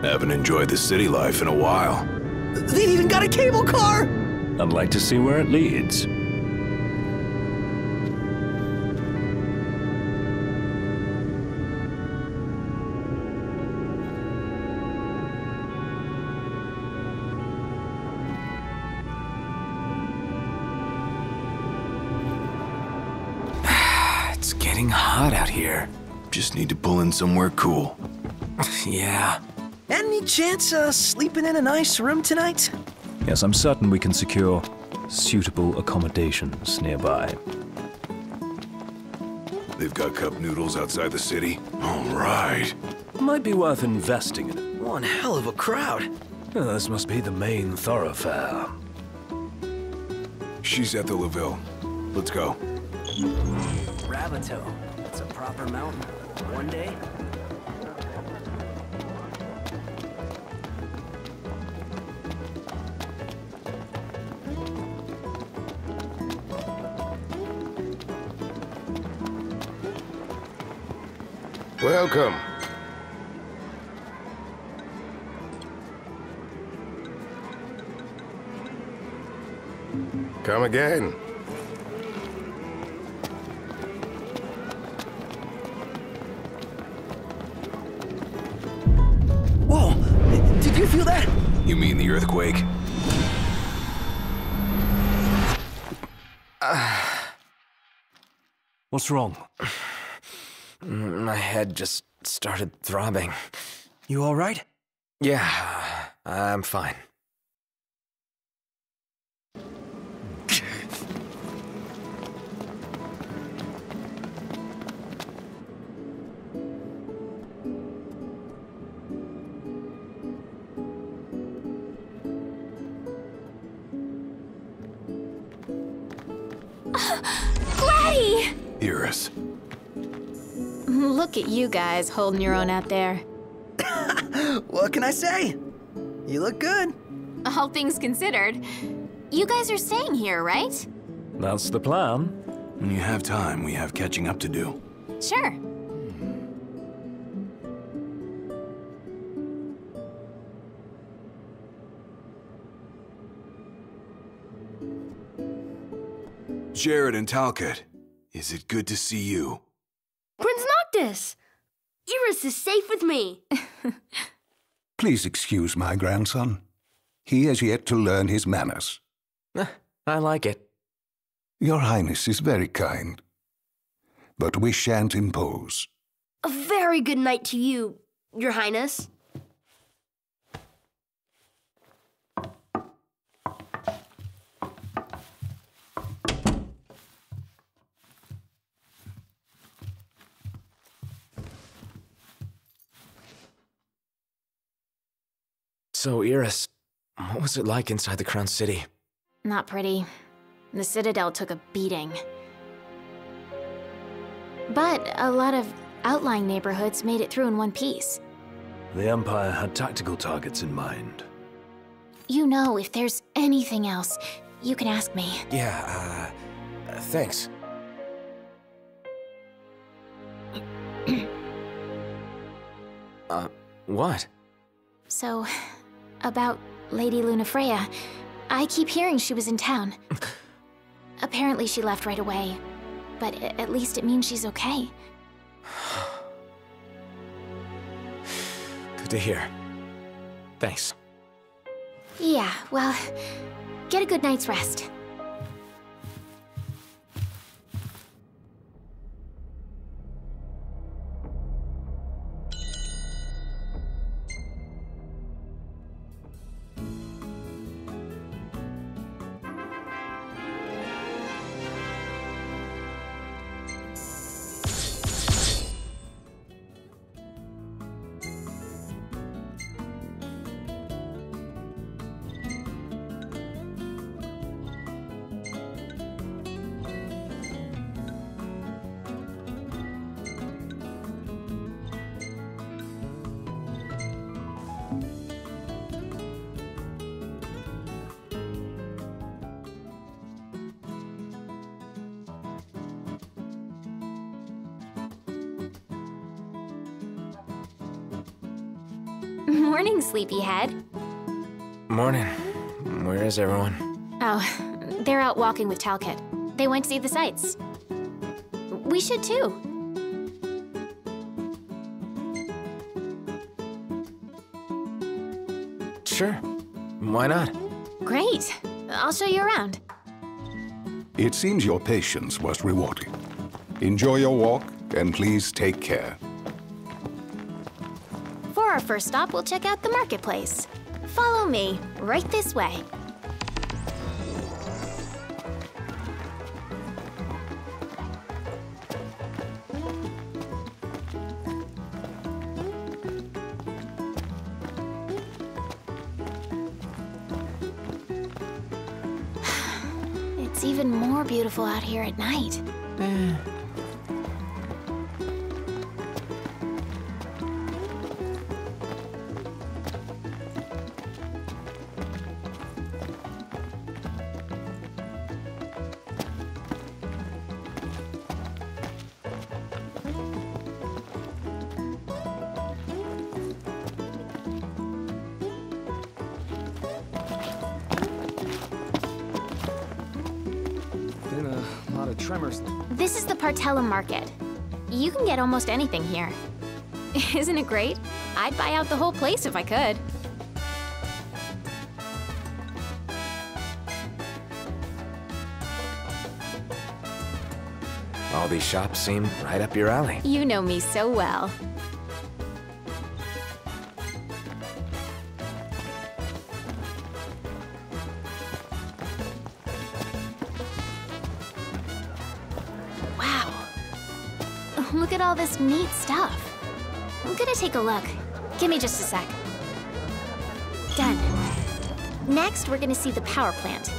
[SPEAKER 5] Haven't enjoyed the city life in a while.
[SPEAKER 4] They've even got a cable car!
[SPEAKER 6] I'd like to see where it leads.
[SPEAKER 11] It's getting hot out here.
[SPEAKER 5] Just need to pull in somewhere cool.
[SPEAKER 11] yeah.
[SPEAKER 4] Any chance uh, sleeping in a nice room tonight?
[SPEAKER 6] Yes, I'm certain we can secure suitable accommodations nearby.
[SPEAKER 5] They've got cup noodles outside the city. All right.
[SPEAKER 6] Might be worth investing in.
[SPEAKER 4] One hell of a crowd.
[SPEAKER 6] Oh, this must be the main thoroughfare.
[SPEAKER 5] She's at the Leville. Let's go.
[SPEAKER 4] Rabbito. It's a proper mountain. One day.
[SPEAKER 17] Welcome. Come again.
[SPEAKER 4] Whoa! Did you feel that?
[SPEAKER 5] You mean the earthquake? Ah.
[SPEAKER 6] What's wrong?
[SPEAKER 11] My head just started throbbing.
[SPEAKER 4] You alright?
[SPEAKER 11] Yeah, I'm fine.
[SPEAKER 8] Gladdy!
[SPEAKER 5] Iris.
[SPEAKER 8] Look at you guys holding your own out there.
[SPEAKER 4] What can I say? You look good.
[SPEAKER 8] All things considered. You guys are staying here, right?
[SPEAKER 6] That's the plan.
[SPEAKER 5] When you have time, we have catching up to do.
[SPEAKER 8] Sure.
[SPEAKER 5] Jared and Talcott, is it good to see you?
[SPEAKER 18] Prince Noctis! Iris is safe with me.
[SPEAKER 19] Please excuse my grandson. He has yet to learn his manners.
[SPEAKER 11] Eh, I like it.
[SPEAKER 19] Your Highness is very kind. But we shan't impose.
[SPEAKER 18] A very good night to you, Your Highness.
[SPEAKER 11] So, Iris, what was it like inside the Crown City?
[SPEAKER 8] Not pretty. The Citadel took a beating. But a lot of outlying neighborhoods made it through in one piece.
[SPEAKER 6] The Empire had tactical targets in mind.
[SPEAKER 8] You know, if there's anything else, you can ask me.
[SPEAKER 11] Yeah, uh, thanks. uh, what?
[SPEAKER 8] So, about Lady Lunafreya, I keep hearing she was in town. Apparently she left right away, but at least it means she's okay.
[SPEAKER 11] Good to hear. Thanks.
[SPEAKER 8] Yeah, well, get a good night's rest.
[SPEAKER 11] Is everyone?
[SPEAKER 8] Oh, they're out walking with Talcott. They went to see the sights. We should too.
[SPEAKER 11] Sure. Why not?
[SPEAKER 8] Great. I'll show you around.
[SPEAKER 19] It seems your patience was rewarded. Enjoy your walk, and please take care.
[SPEAKER 8] For our first stop, we'll check out the marketplace. Follow me, right this way. Here at night. Eh. Almost anything here. Isn't it great? I'd buy out the whole place if I could.
[SPEAKER 11] All these shops seem right up your alley.
[SPEAKER 8] You know me so well. All this neat stuff. I'm gonna take a look. Give me just a sec. Done. Next, we're gonna see the power plant.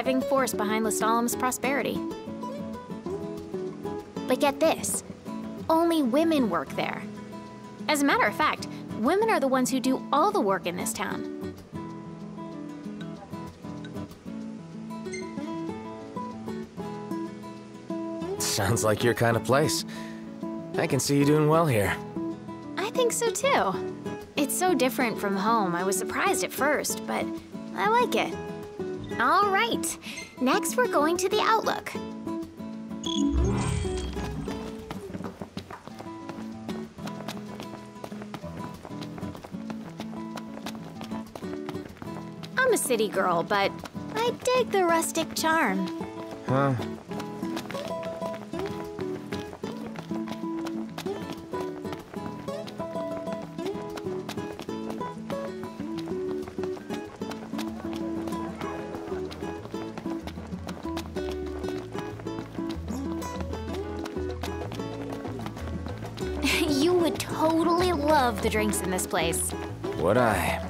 [SPEAKER 8] Driving force behind Lestallum's prosperity. But get this only women work there. As a matter of fact, women are the ones who do all the work in this town.
[SPEAKER 11] Sounds like your kind of place. I can see you doing well here.
[SPEAKER 8] I think so too. It's so different from home. I was surprised at first, but I like it. All right, next we're going to the Outlook. I'm a city girl, but I dig the rustic charm.
[SPEAKER 11] Huh?
[SPEAKER 8] Love the drinks in this place.
[SPEAKER 11] Would I?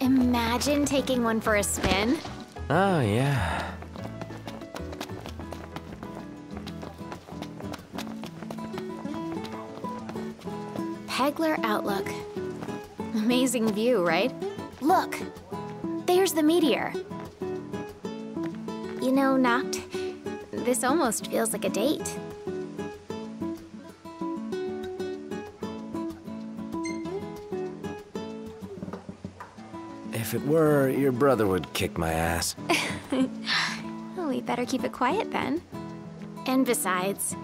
[SPEAKER 8] Imagine taking one for a spin.
[SPEAKER 11] Oh, yeah.
[SPEAKER 8] Pegler Outlook. Amazing view, right? Look, there's the meteor. You know, Noct, this almost feels like a date.
[SPEAKER 11] If it were, your brother would kick my ass.
[SPEAKER 8] well, we better keep it quiet then. And besides,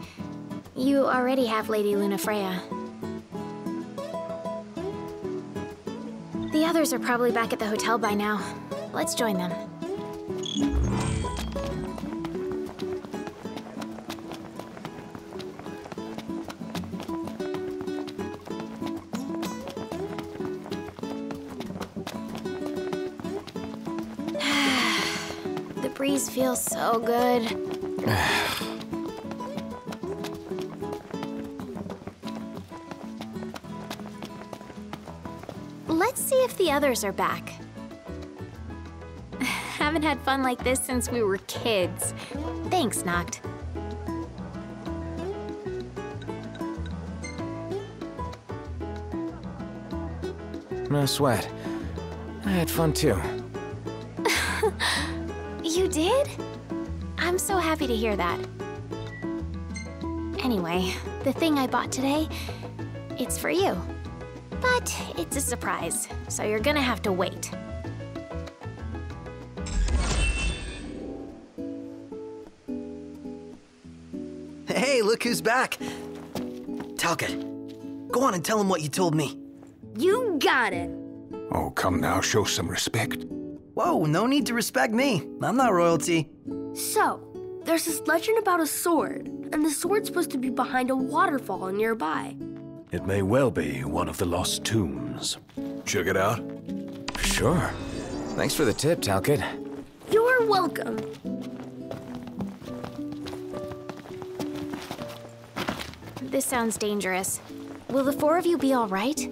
[SPEAKER 8] you already have Lady Lunafreya. The others are probably back at the hotel by now. Let's join them. Feels so good. Let's see if the others are back. Haven't had fun like this since we were kids. Thanks, Noct.
[SPEAKER 11] No sweat. I had fun too.
[SPEAKER 8] Happy to hear that. Anyway, the thing I bought today, it's for you. But it's a surprise, so you're gonna have to wait.
[SPEAKER 4] Hey, look who's back. Talcott, go on and tell him what you told me.
[SPEAKER 8] You got it.
[SPEAKER 19] Oh, come now, show some respect.
[SPEAKER 4] Whoa, no need to respect me. I'm not royalty.
[SPEAKER 8] So, there's this legend about a sword, and the sword's supposed to be behind a waterfall nearby.
[SPEAKER 6] It may well be one of the lost tombs.
[SPEAKER 5] Check it out.
[SPEAKER 11] Sure. Thanks for the tip, Talcott.
[SPEAKER 8] You're welcome. This sounds dangerous. Will the four of you be all right?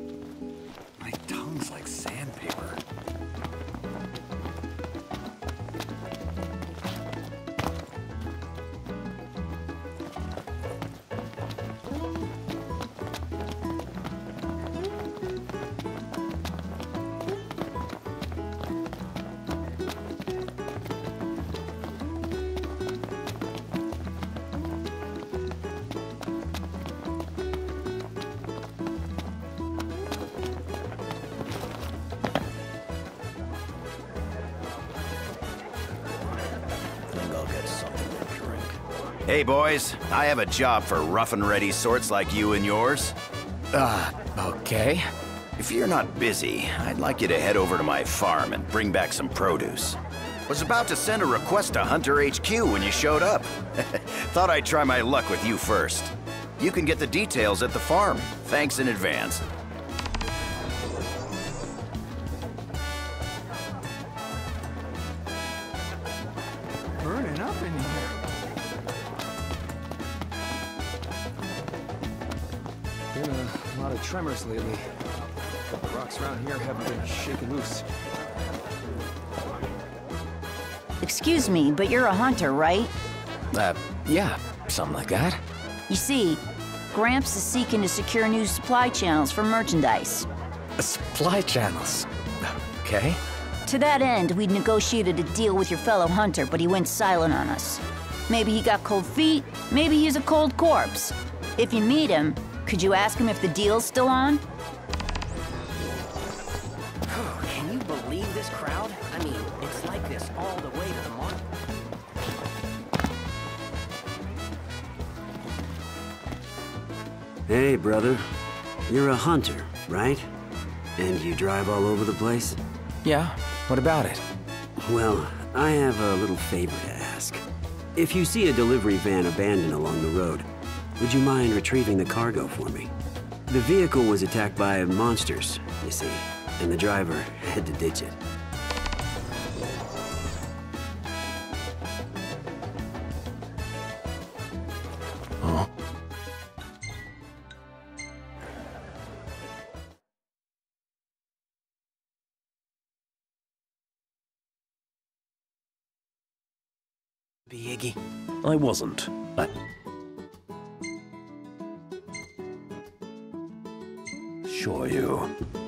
[SPEAKER 12] I have a job for rough and ready sorts like you and yours.
[SPEAKER 11] Uh, okay.
[SPEAKER 12] If you're not busy, I'd like you to head over to my farm and bring back some produce. Was about to send a request to Hunter HQ when you showed up. Thought I'd try my luck with you first. You can get the details at the farm. Thanks in advance.
[SPEAKER 11] Lot lately. The rocks around here haven't been shaken loose.
[SPEAKER 20] Excuse me, but you're a hunter, right?
[SPEAKER 11] Uh, yeah, something like that.
[SPEAKER 20] You see, Gramps is seeking to secure new supply channels for merchandise.
[SPEAKER 11] Supply channels. Okay.
[SPEAKER 20] To that end, we'd negotiated a deal with your fellow hunter, but he went silent on us. Maybe he got cold feet, maybe he's a cold corpse. If you meet him, could you ask him if the deal's still on?
[SPEAKER 4] Can you believe this crowd? I mean, it's like this all the way to the market.
[SPEAKER 21] Hey, brother. You're a hunter, right? And you drive all over the place?
[SPEAKER 11] Yeah, what about it?
[SPEAKER 21] Well, I have a little favor to ask. If you see a delivery van abandoned along the road, would you mind retrieving the cargo for me? The vehicle was attacked by monsters, you see, and the driver had to ditch it.
[SPEAKER 4] Be Iggy.
[SPEAKER 6] I wasn't. I... Sure you.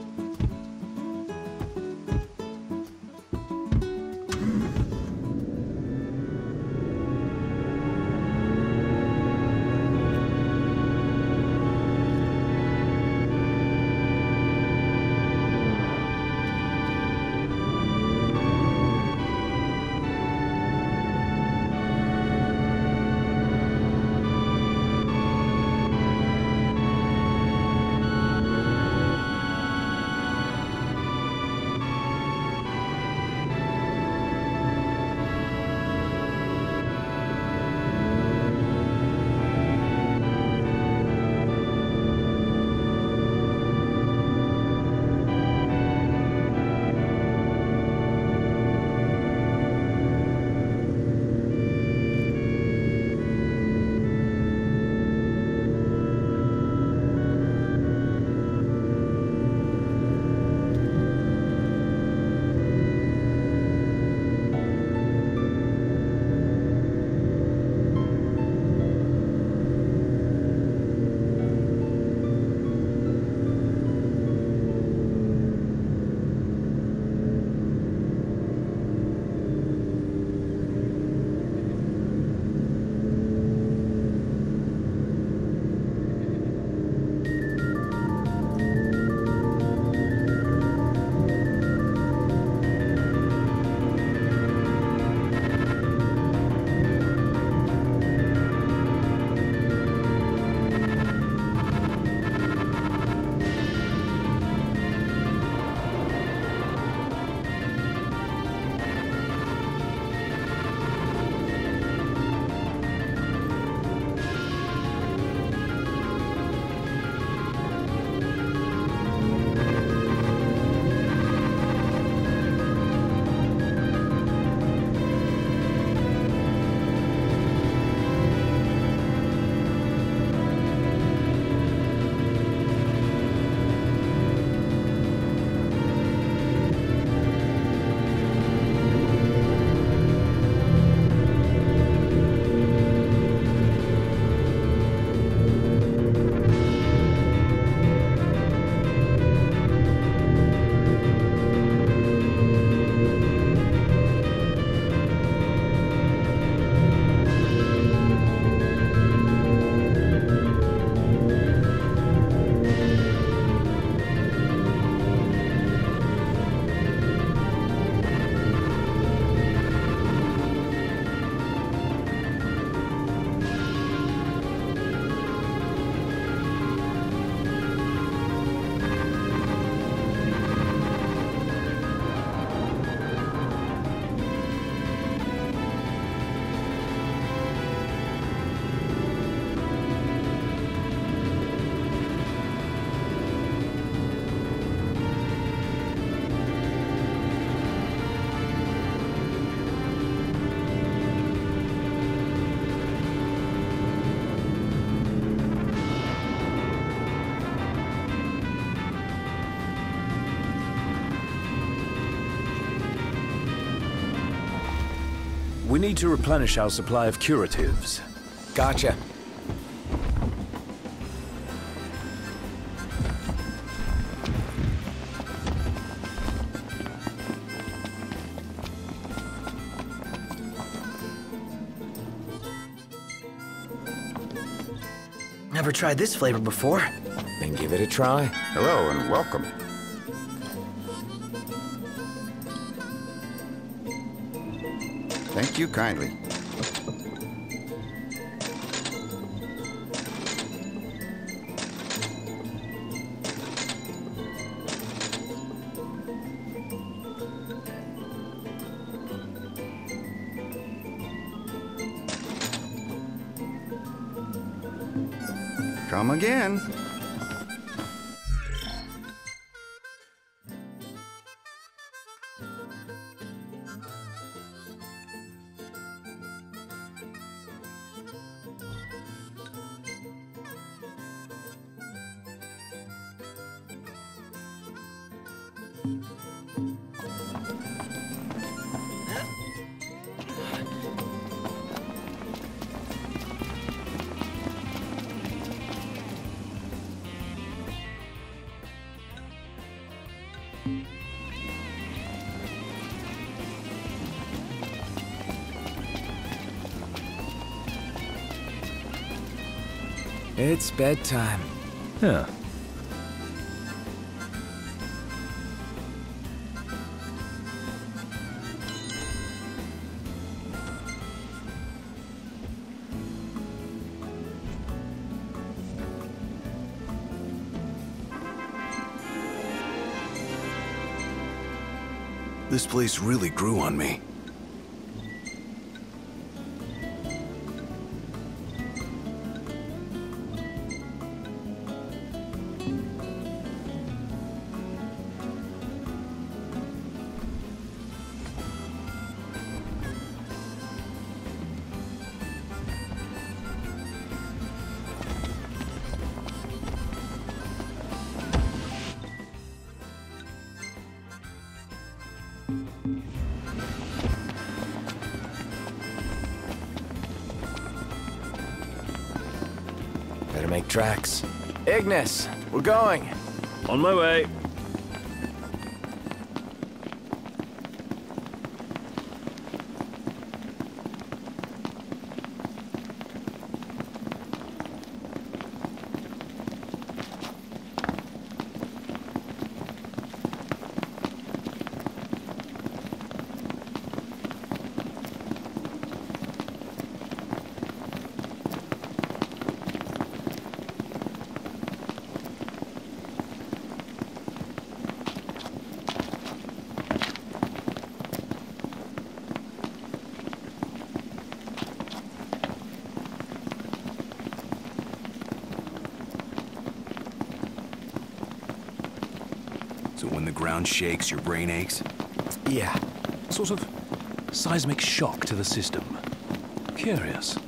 [SPEAKER 6] We need to replenish our supply of curatives.
[SPEAKER 11] Gotcha.
[SPEAKER 4] Never tried this flavor before.
[SPEAKER 11] Then give it a try.
[SPEAKER 17] Hello and welcome. You kindly. Come again.
[SPEAKER 11] It's bedtime.
[SPEAKER 6] Yeah.
[SPEAKER 5] This place really grew on me.
[SPEAKER 11] We're going.
[SPEAKER 6] On my way.
[SPEAKER 5] So when the ground shakes, your brain aches?
[SPEAKER 6] Yeah. Sort of seismic shock to the system. Curious.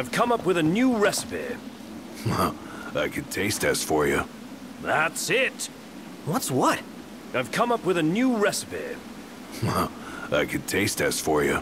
[SPEAKER 6] I've come up with a new recipe.
[SPEAKER 5] I can taste test for you.
[SPEAKER 6] That's it.
[SPEAKER 4] What's what?
[SPEAKER 6] I've come up with a new recipe.
[SPEAKER 5] I can taste test for you.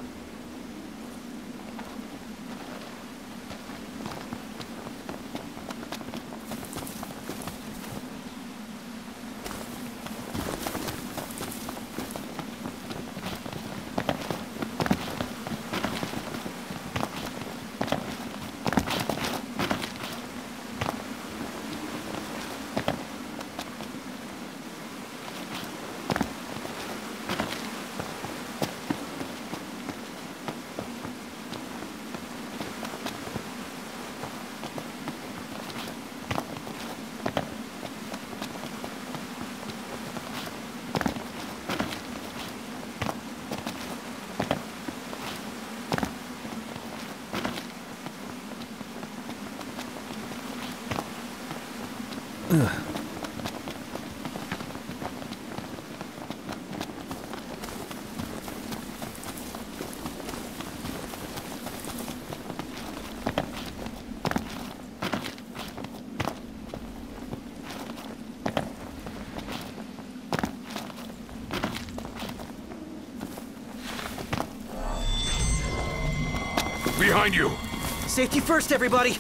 [SPEAKER 4] Safety first, everybody!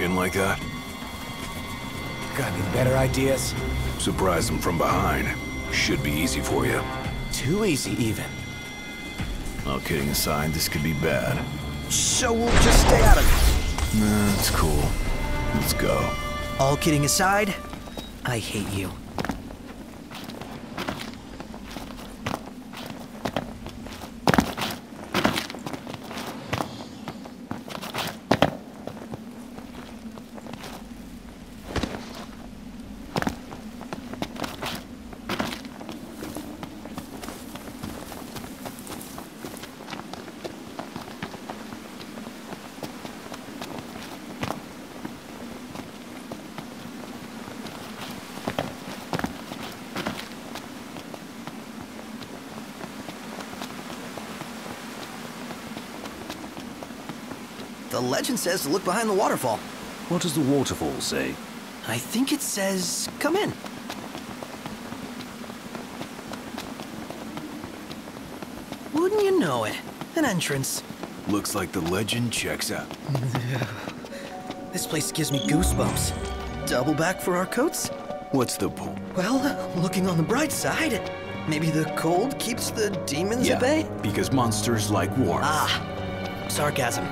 [SPEAKER 5] in like that?
[SPEAKER 7] Got any better ideas?
[SPEAKER 5] Surprise them from behind. Should be easy for you.
[SPEAKER 7] Too easy, even.
[SPEAKER 5] All kidding aside, this could be bad.
[SPEAKER 4] So we'll just stay out of it.
[SPEAKER 5] Nah, cool. Let's go.
[SPEAKER 4] All kidding aside, I hate you. The legend says to look behind the waterfall.
[SPEAKER 6] What does the waterfall say?
[SPEAKER 4] I think it says, come in. Wouldn't you know it? An entrance.
[SPEAKER 5] Looks like the legend checks out.
[SPEAKER 4] This place gives me goosebumps. Double back for our coats?
[SPEAKER 5] What's the point?
[SPEAKER 4] Well, looking on the bright side, maybe the cold keeps the demons at bay?
[SPEAKER 5] because monsters like warmth.
[SPEAKER 4] Ah, sarcasm.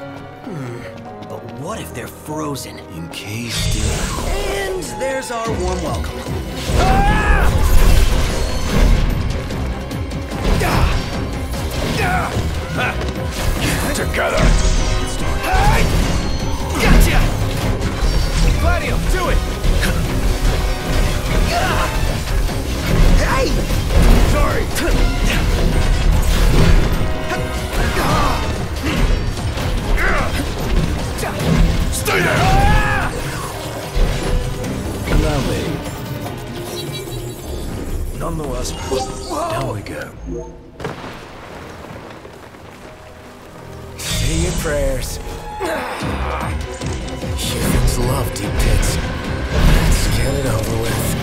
[SPEAKER 4] What if they're frozen?
[SPEAKER 5] In.
[SPEAKER 4] And there's our warm welcome.
[SPEAKER 5] Together!
[SPEAKER 7] Gotcha! Gladio, do it!
[SPEAKER 4] Hey!
[SPEAKER 7] Sorry!
[SPEAKER 5] There!
[SPEAKER 6] Allow me. Nonetheless, down we go.
[SPEAKER 7] Say your prayers. Humans love deep pits. Let's get it over with.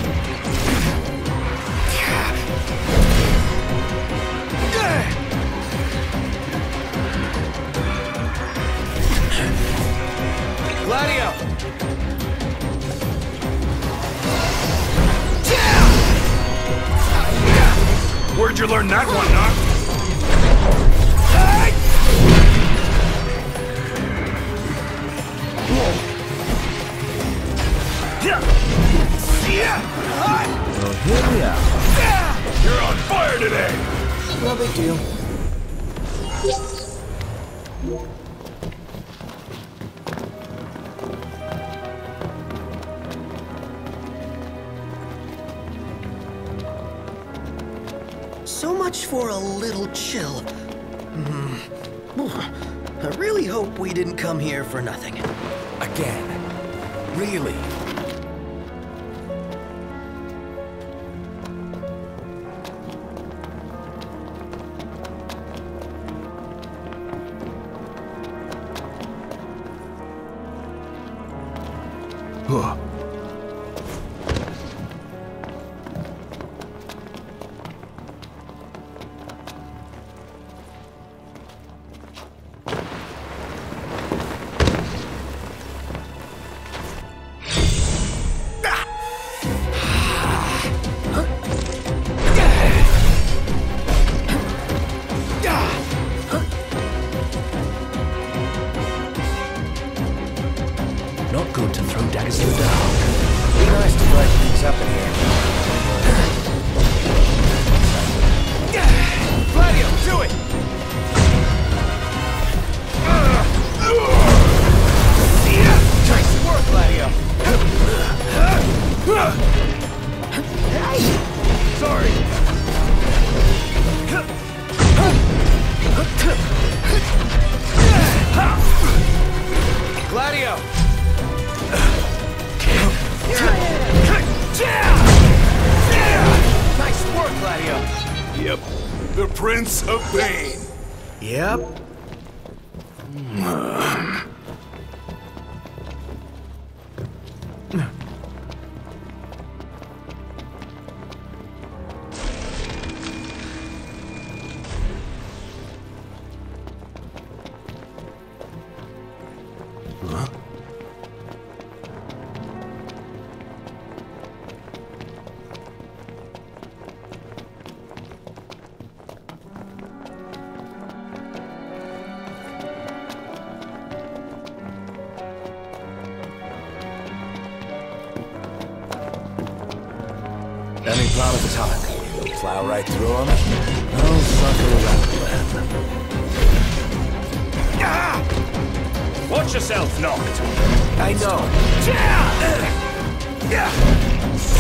[SPEAKER 5] Where'd you learn that one, Noct?
[SPEAKER 6] Oh, well, here we are.
[SPEAKER 5] You're on fire today!
[SPEAKER 4] No big deal.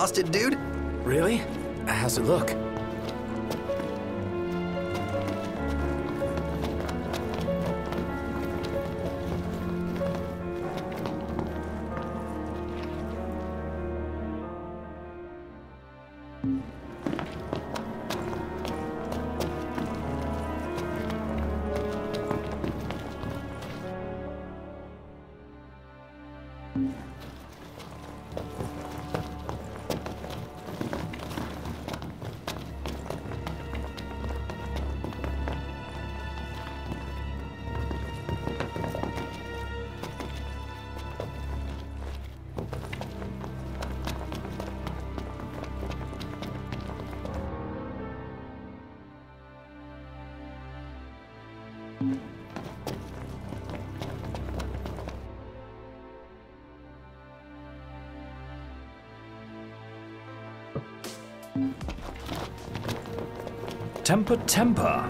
[SPEAKER 4] frosted, dude.
[SPEAKER 7] Really? How's it look?
[SPEAKER 6] temper.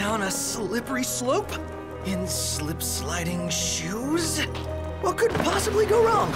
[SPEAKER 4] down a slippery slope? In slip sliding shoes? What could possibly go wrong?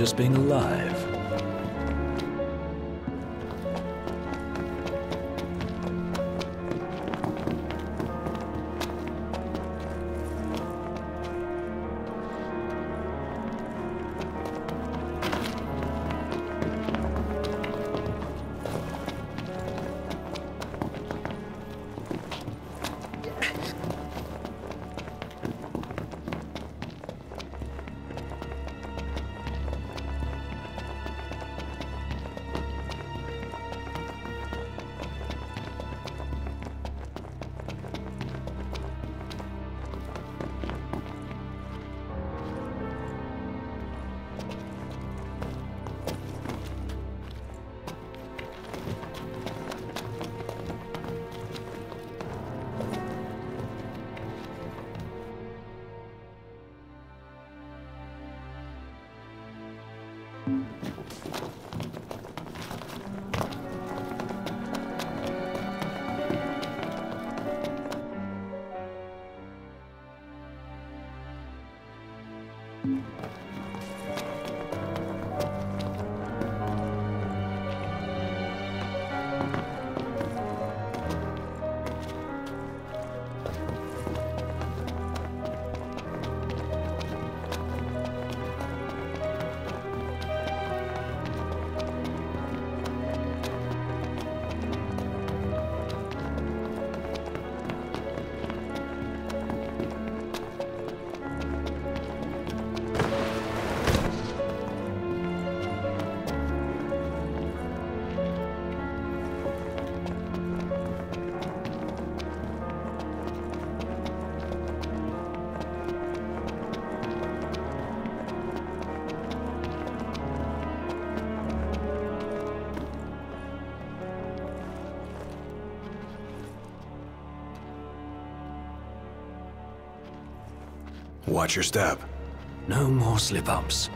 [SPEAKER 6] just being alive.
[SPEAKER 5] watch your step.
[SPEAKER 6] No more slip-ups.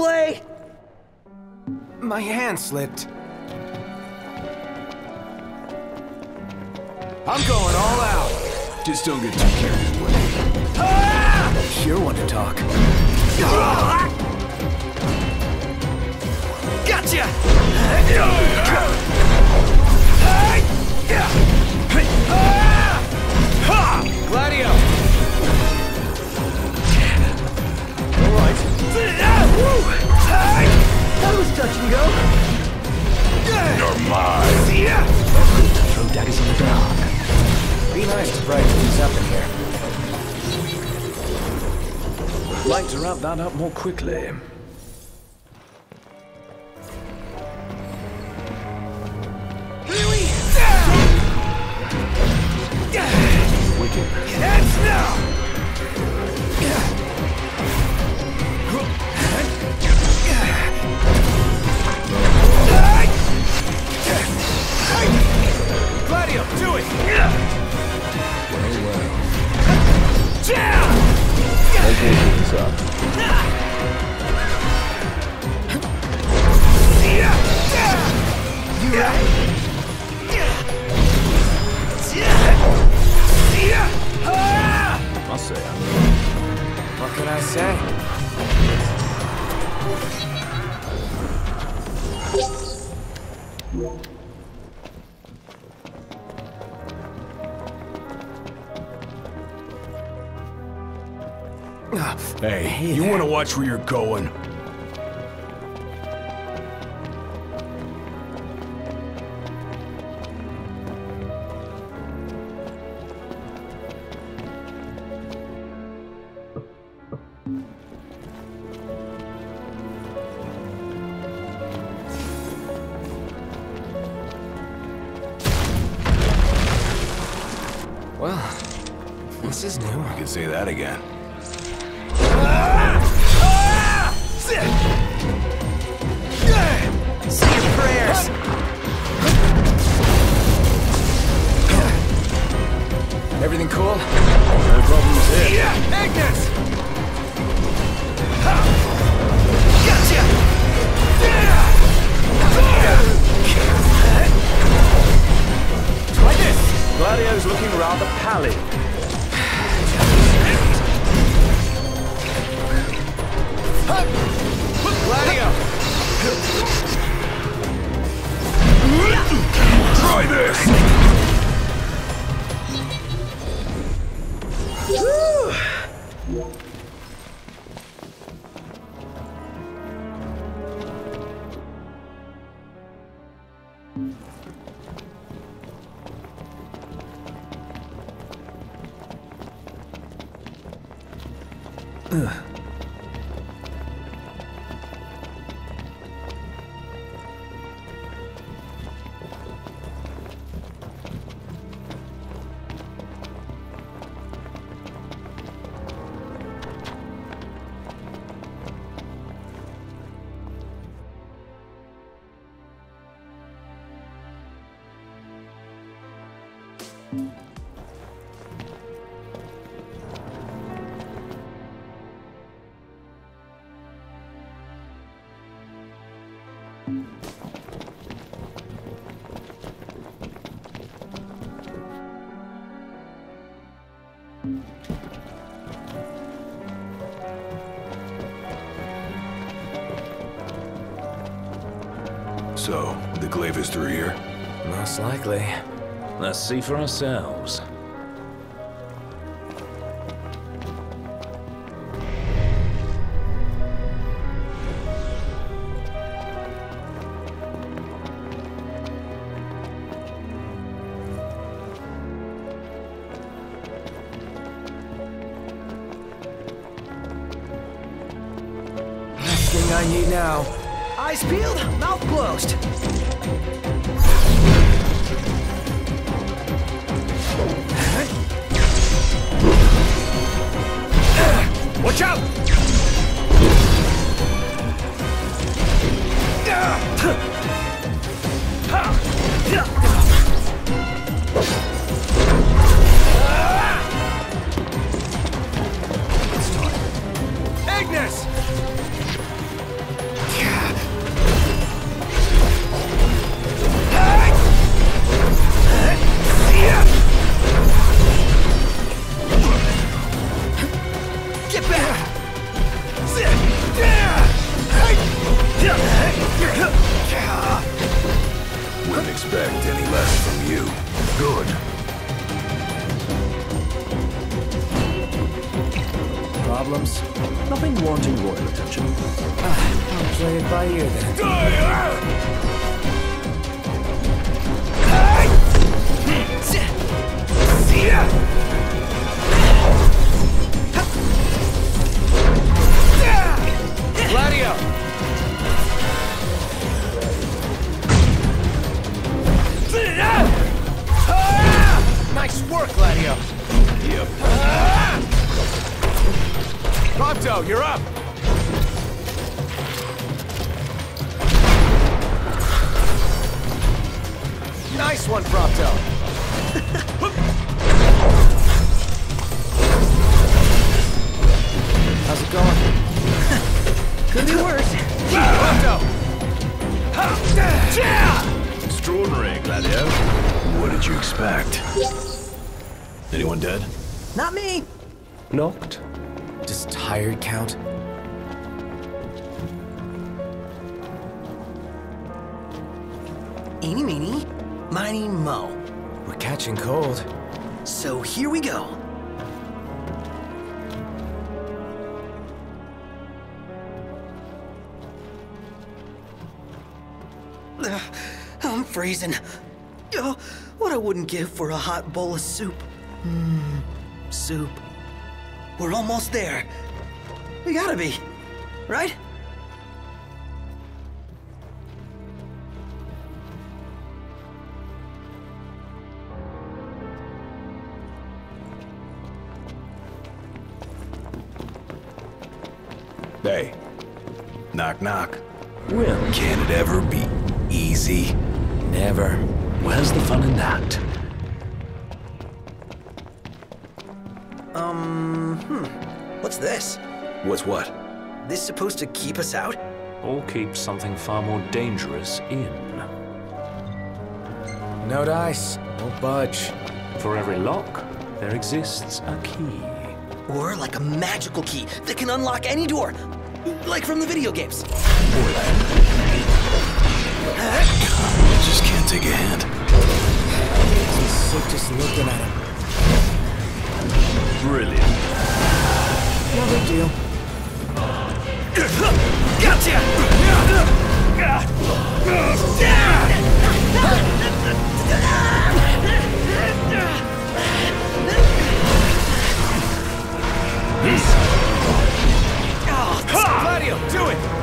[SPEAKER 4] Time! My hand slipped. I'm going all out.
[SPEAKER 5] Just don't get too carried away.
[SPEAKER 4] Ah! Sure want to talk. Gotcha! Gladio! That was touch and go.
[SPEAKER 5] You're mine. Yeah.
[SPEAKER 4] Throw daggers in the dark. Be nice to brighten things up in here.
[SPEAKER 6] Like to wrap that up more quickly.
[SPEAKER 5] Going? So, the glaive is through here?
[SPEAKER 4] Most likely.
[SPEAKER 6] Let's see for ourselves.
[SPEAKER 4] For a hot bowl of soup. Mmm, soup. We're almost there. This supposed to keep us out?
[SPEAKER 6] Or keep something far more dangerous in?
[SPEAKER 7] No dice. Won't budge.
[SPEAKER 6] For every lock, there exists a key.
[SPEAKER 4] Or like a magical key that can unlock any door. Like from the video games.
[SPEAKER 5] I just can't take a hint.
[SPEAKER 7] He's sick just looking at him.
[SPEAKER 5] Brilliant.
[SPEAKER 7] No big deal.
[SPEAKER 4] Gladio, do it!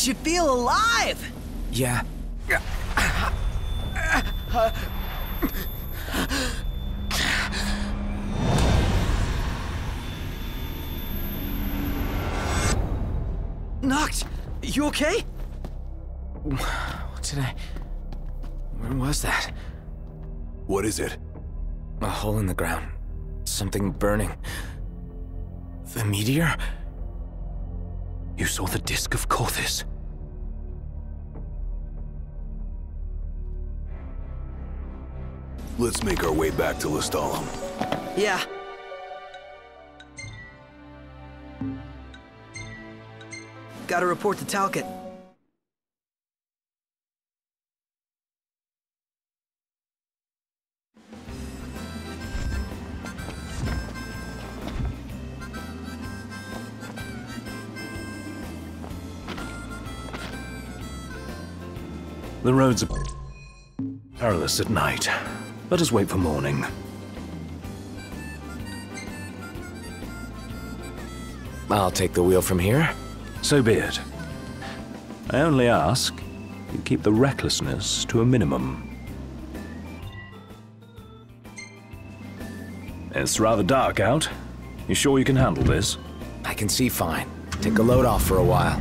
[SPEAKER 4] Makes you feel alive!
[SPEAKER 11] Yeah.
[SPEAKER 4] Noct, you okay?
[SPEAKER 11] What did I... Where was that?
[SPEAKER 5] What is it?
[SPEAKER 11] A hole in the ground. Something burning. The meteor?
[SPEAKER 6] You saw the Disc of Cauthess.
[SPEAKER 5] Let's make our way back to Lestallum.
[SPEAKER 4] Yeah. Gotta report to Talcott.
[SPEAKER 6] The roads are perilous at night. Let us wait for morning.
[SPEAKER 11] I'll take the wheel from here.
[SPEAKER 6] So be it. I only ask you keep the recklessness to a minimum. It's rather dark out. You sure you can handle this?
[SPEAKER 11] I can see fine. Take a load off for a while.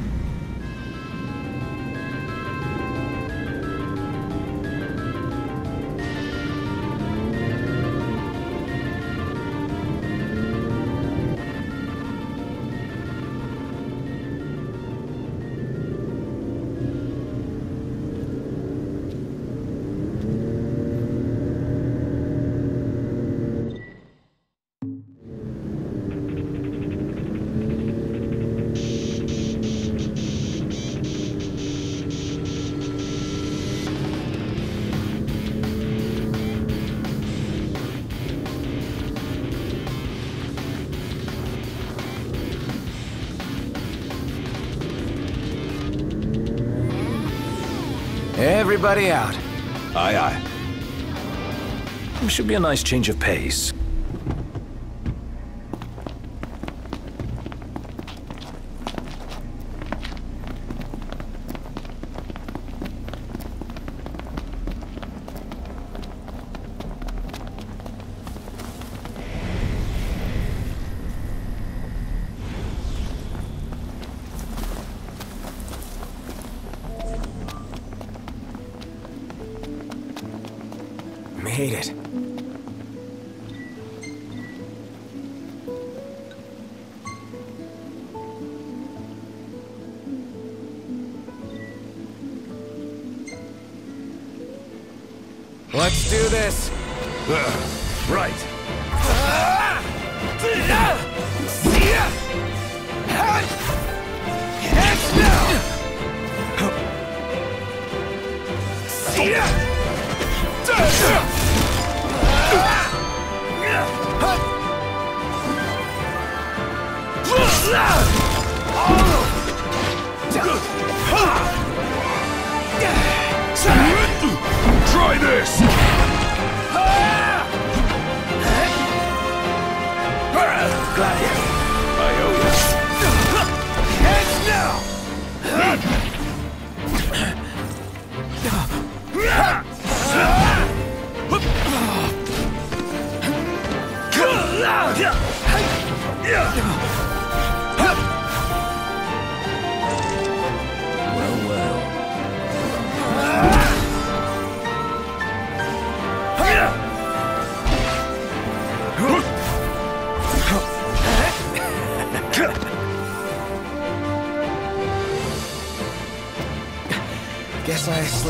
[SPEAKER 11] Everybody out.
[SPEAKER 6] Aye, aye. It should be a nice change of pace.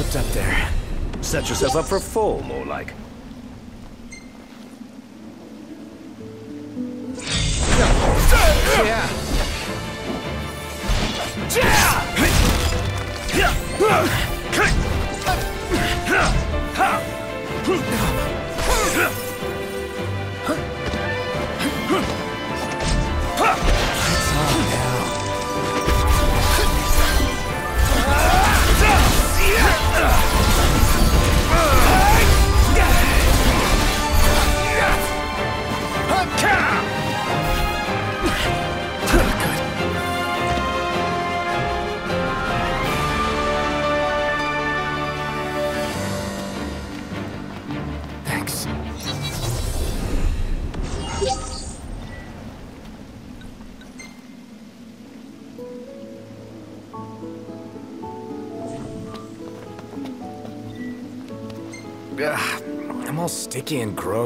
[SPEAKER 11] Slipped up there.
[SPEAKER 6] Set yourself up for a fall, more like.
[SPEAKER 11] I'm all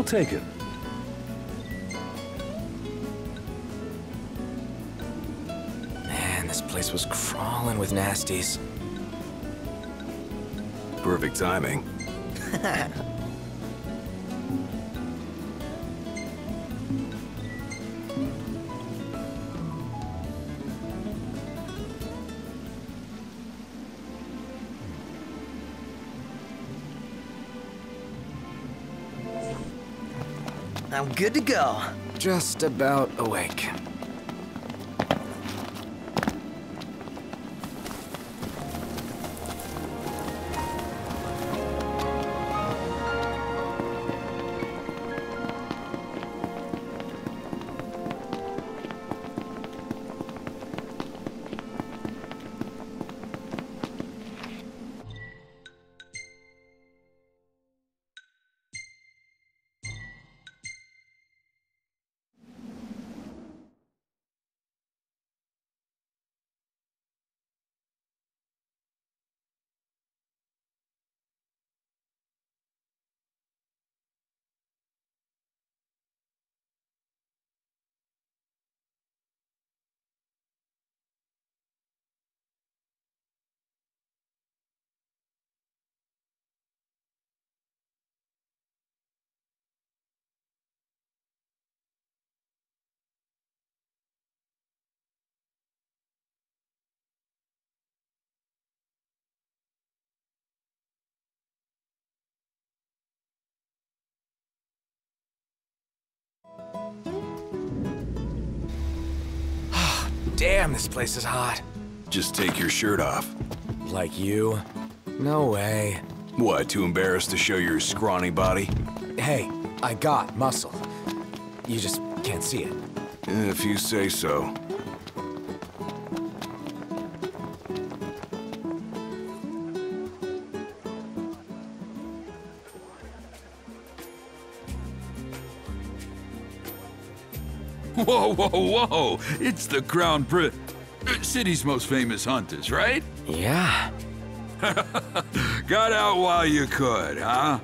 [SPEAKER 6] Well taken.
[SPEAKER 11] Man, this place was crawling with nasties.
[SPEAKER 5] Perfect timing.
[SPEAKER 4] good to go.
[SPEAKER 11] Just about awake. Damn, this place is hot.
[SPEAKER 5] Just take your shirt off.
[SPEAKER 11] Like you? No way.
[SPEAKER 5] What, too embarrassed to show your scrawny body?
[SPEAKER 11] Hey, I got muscle. You just can't see it.
[SPEAKER 5] If you say so.
[SPEAKER 10] Whoa, whoa, whoa! It's the Crown Prince. Uh, city's most famous hunters, right?
[SPEAKER 11] Yeah.
[SPEAKER 10] Got out while you could, huh?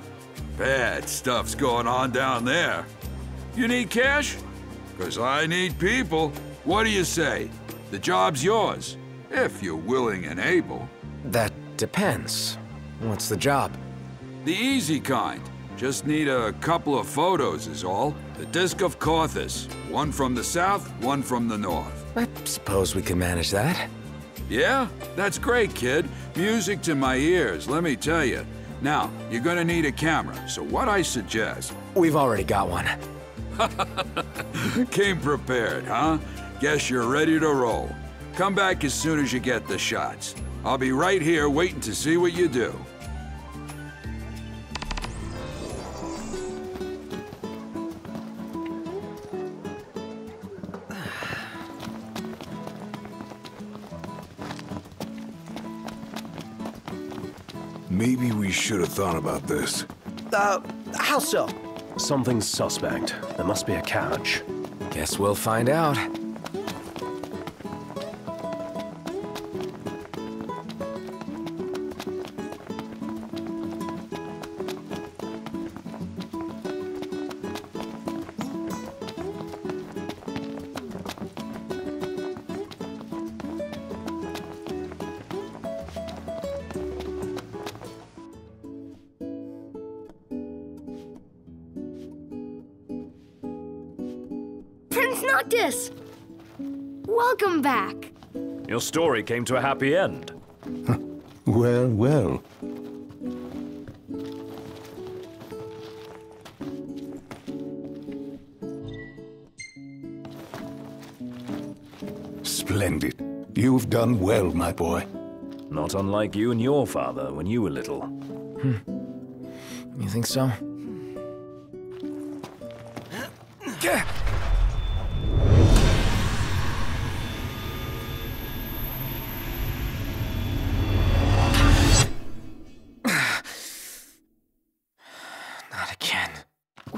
[SPEAKER 10] Bad stuff's going on down there. You need cash? Because I need people. What do you say? The job's yours, if you're willing and able.
[SPEAKER 11] That depends. What's the job?
[SPEAKER 10] The easy kind. Just need a couple of photos is all. The Disc of Cauthess. One from the south, one from the north.
[SPEAKER 11] I suppose we can manage that.
[SPEAKER 10] Yeah? That's great, kid. Music to my ears, let me tell you. Now, you're gonna need a camera, so what I suggest...
[SPEAKER 11] We've already got one.
[SPEAKER 10] Came prepared, huh? Guess you're ready to roll. Come back as soon as you get the shots. I'll be right here waiting to see what you do.
[SPEAKER 5] Maybe we should have thought about this.
[SPEAKER 4] Uh, how so?
[SPEAKER 6] Something's suspect. There must be a catch.
[SPEAKER 11] Guess we'll find out.
[SPEAKER 6] Your story came to a happy end.
[SPEAKER 18] Well, well. Splendid. You've done well, my boy.
[SPEAKER 6] Not unlike you and your father when you were little.
[SPEAKER 11] Hmm. You think so?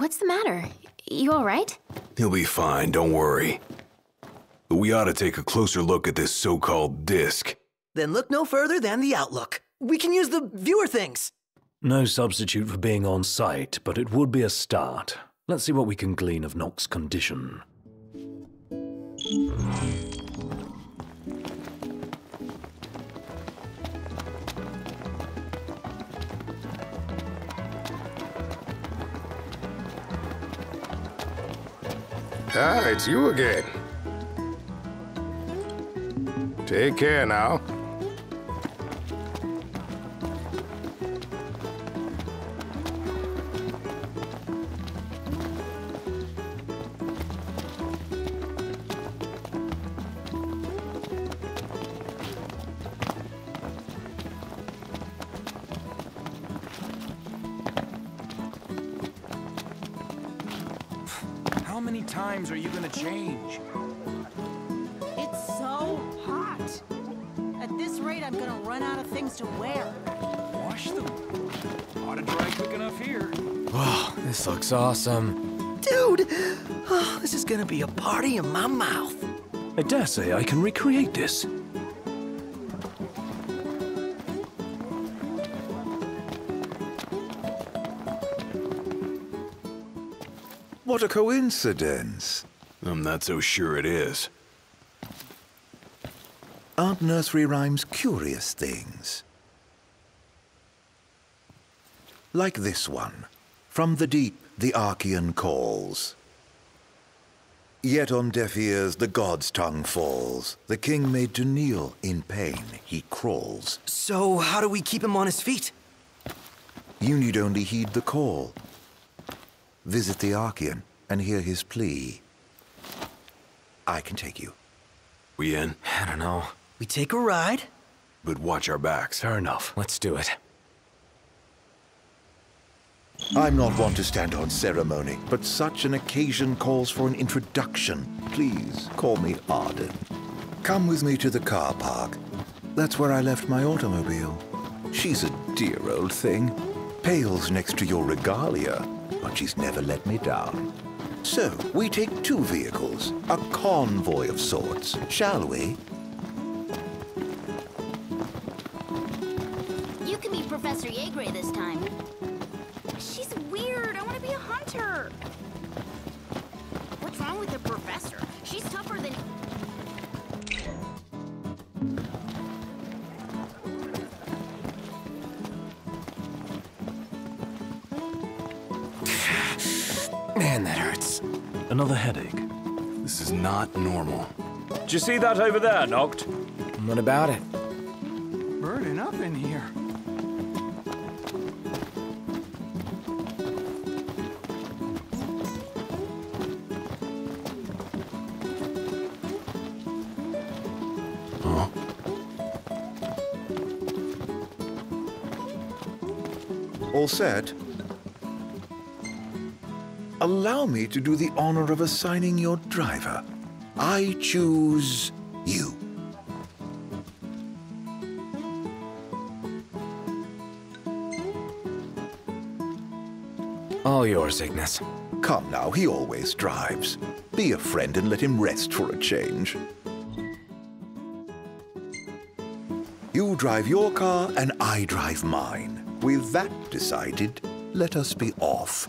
[SPEAKER 8] What's the matter? You alright?
[SPEAKER 5] He'll be fine, don't worry. But we ought to take a closer look at this so-called disc.
[SPEAKER 4] Then look no further than the Outlook. We can use the viewer things.
[SPEAKER 6] No substitute for being on site, but it would be a start. Let's see what we can glean of Noct's condition.
[SPEAKER 18] Ah, it's you again. Take care now.
[SPEAKER 11] Looks awesome.
[SPEAKER 4] Dude! Oh, this is gonna be a party in my mouth.
[SPEAKER 6] I dare say I can recreate this.
[SPEAKER 12] What a coincidence.
[SPEAKER 5] I'm not so sure it is.
[SPEAKER 12] Aren't nursery rhymes curious things? Like this one. From the deep, the Archaean calls. Yet on deaf ears the god's tongue falls. The king made to kneel in pain, he crawls.
[SPEAKER 4] So, how do we keep him on his feet?
[SPEAKER 12] You need only heed the call. Visit the Archaean and hear his plea. I can take you.
[SPEAKER 5] We in?
[SPEAKER 11] I don't know.
[SPEAKER 4] We take a ride?
[SPEAKER 5] But watch our backs.
[SPEAKER 11] Fair enough. Let's do it.
[SPEAKER 14] I'm not one to stand on ceremony, but such an occasion calls for an introduction. Please call me Ardyn. Come with me to the car park. That's where I left my automobile. She's a dear old thing. Pales next to your regalia, but she's never let me down. So, we take two vehicles, a convoy of sorts, shall we?
[SPEAKER 18] You can be Professor Yeagre this time. She's weird. I want to be a hunter. What's wrong with the professor? She's tougher than.
[SPEAKER 11] Man, that hurts.
[SPEAKER 6] Another headache.
[SPEAKER 5] This is not normal.
[SPEAKER 6] Did you see that over there, Noct?
[SPEAKER 11] What about it?
[SPEAKER 12] Burning up in here.
[SPEAKER 14] All set? Allow me to do the honor of assigning your driver. I choose you.
[SPEAKER 11] All yours, Ignis.
[SPEAKER 14] Come now, he always drives. Be a friend and let him rest for a change. You drive your car and I drive mine. With that decided, let us be off.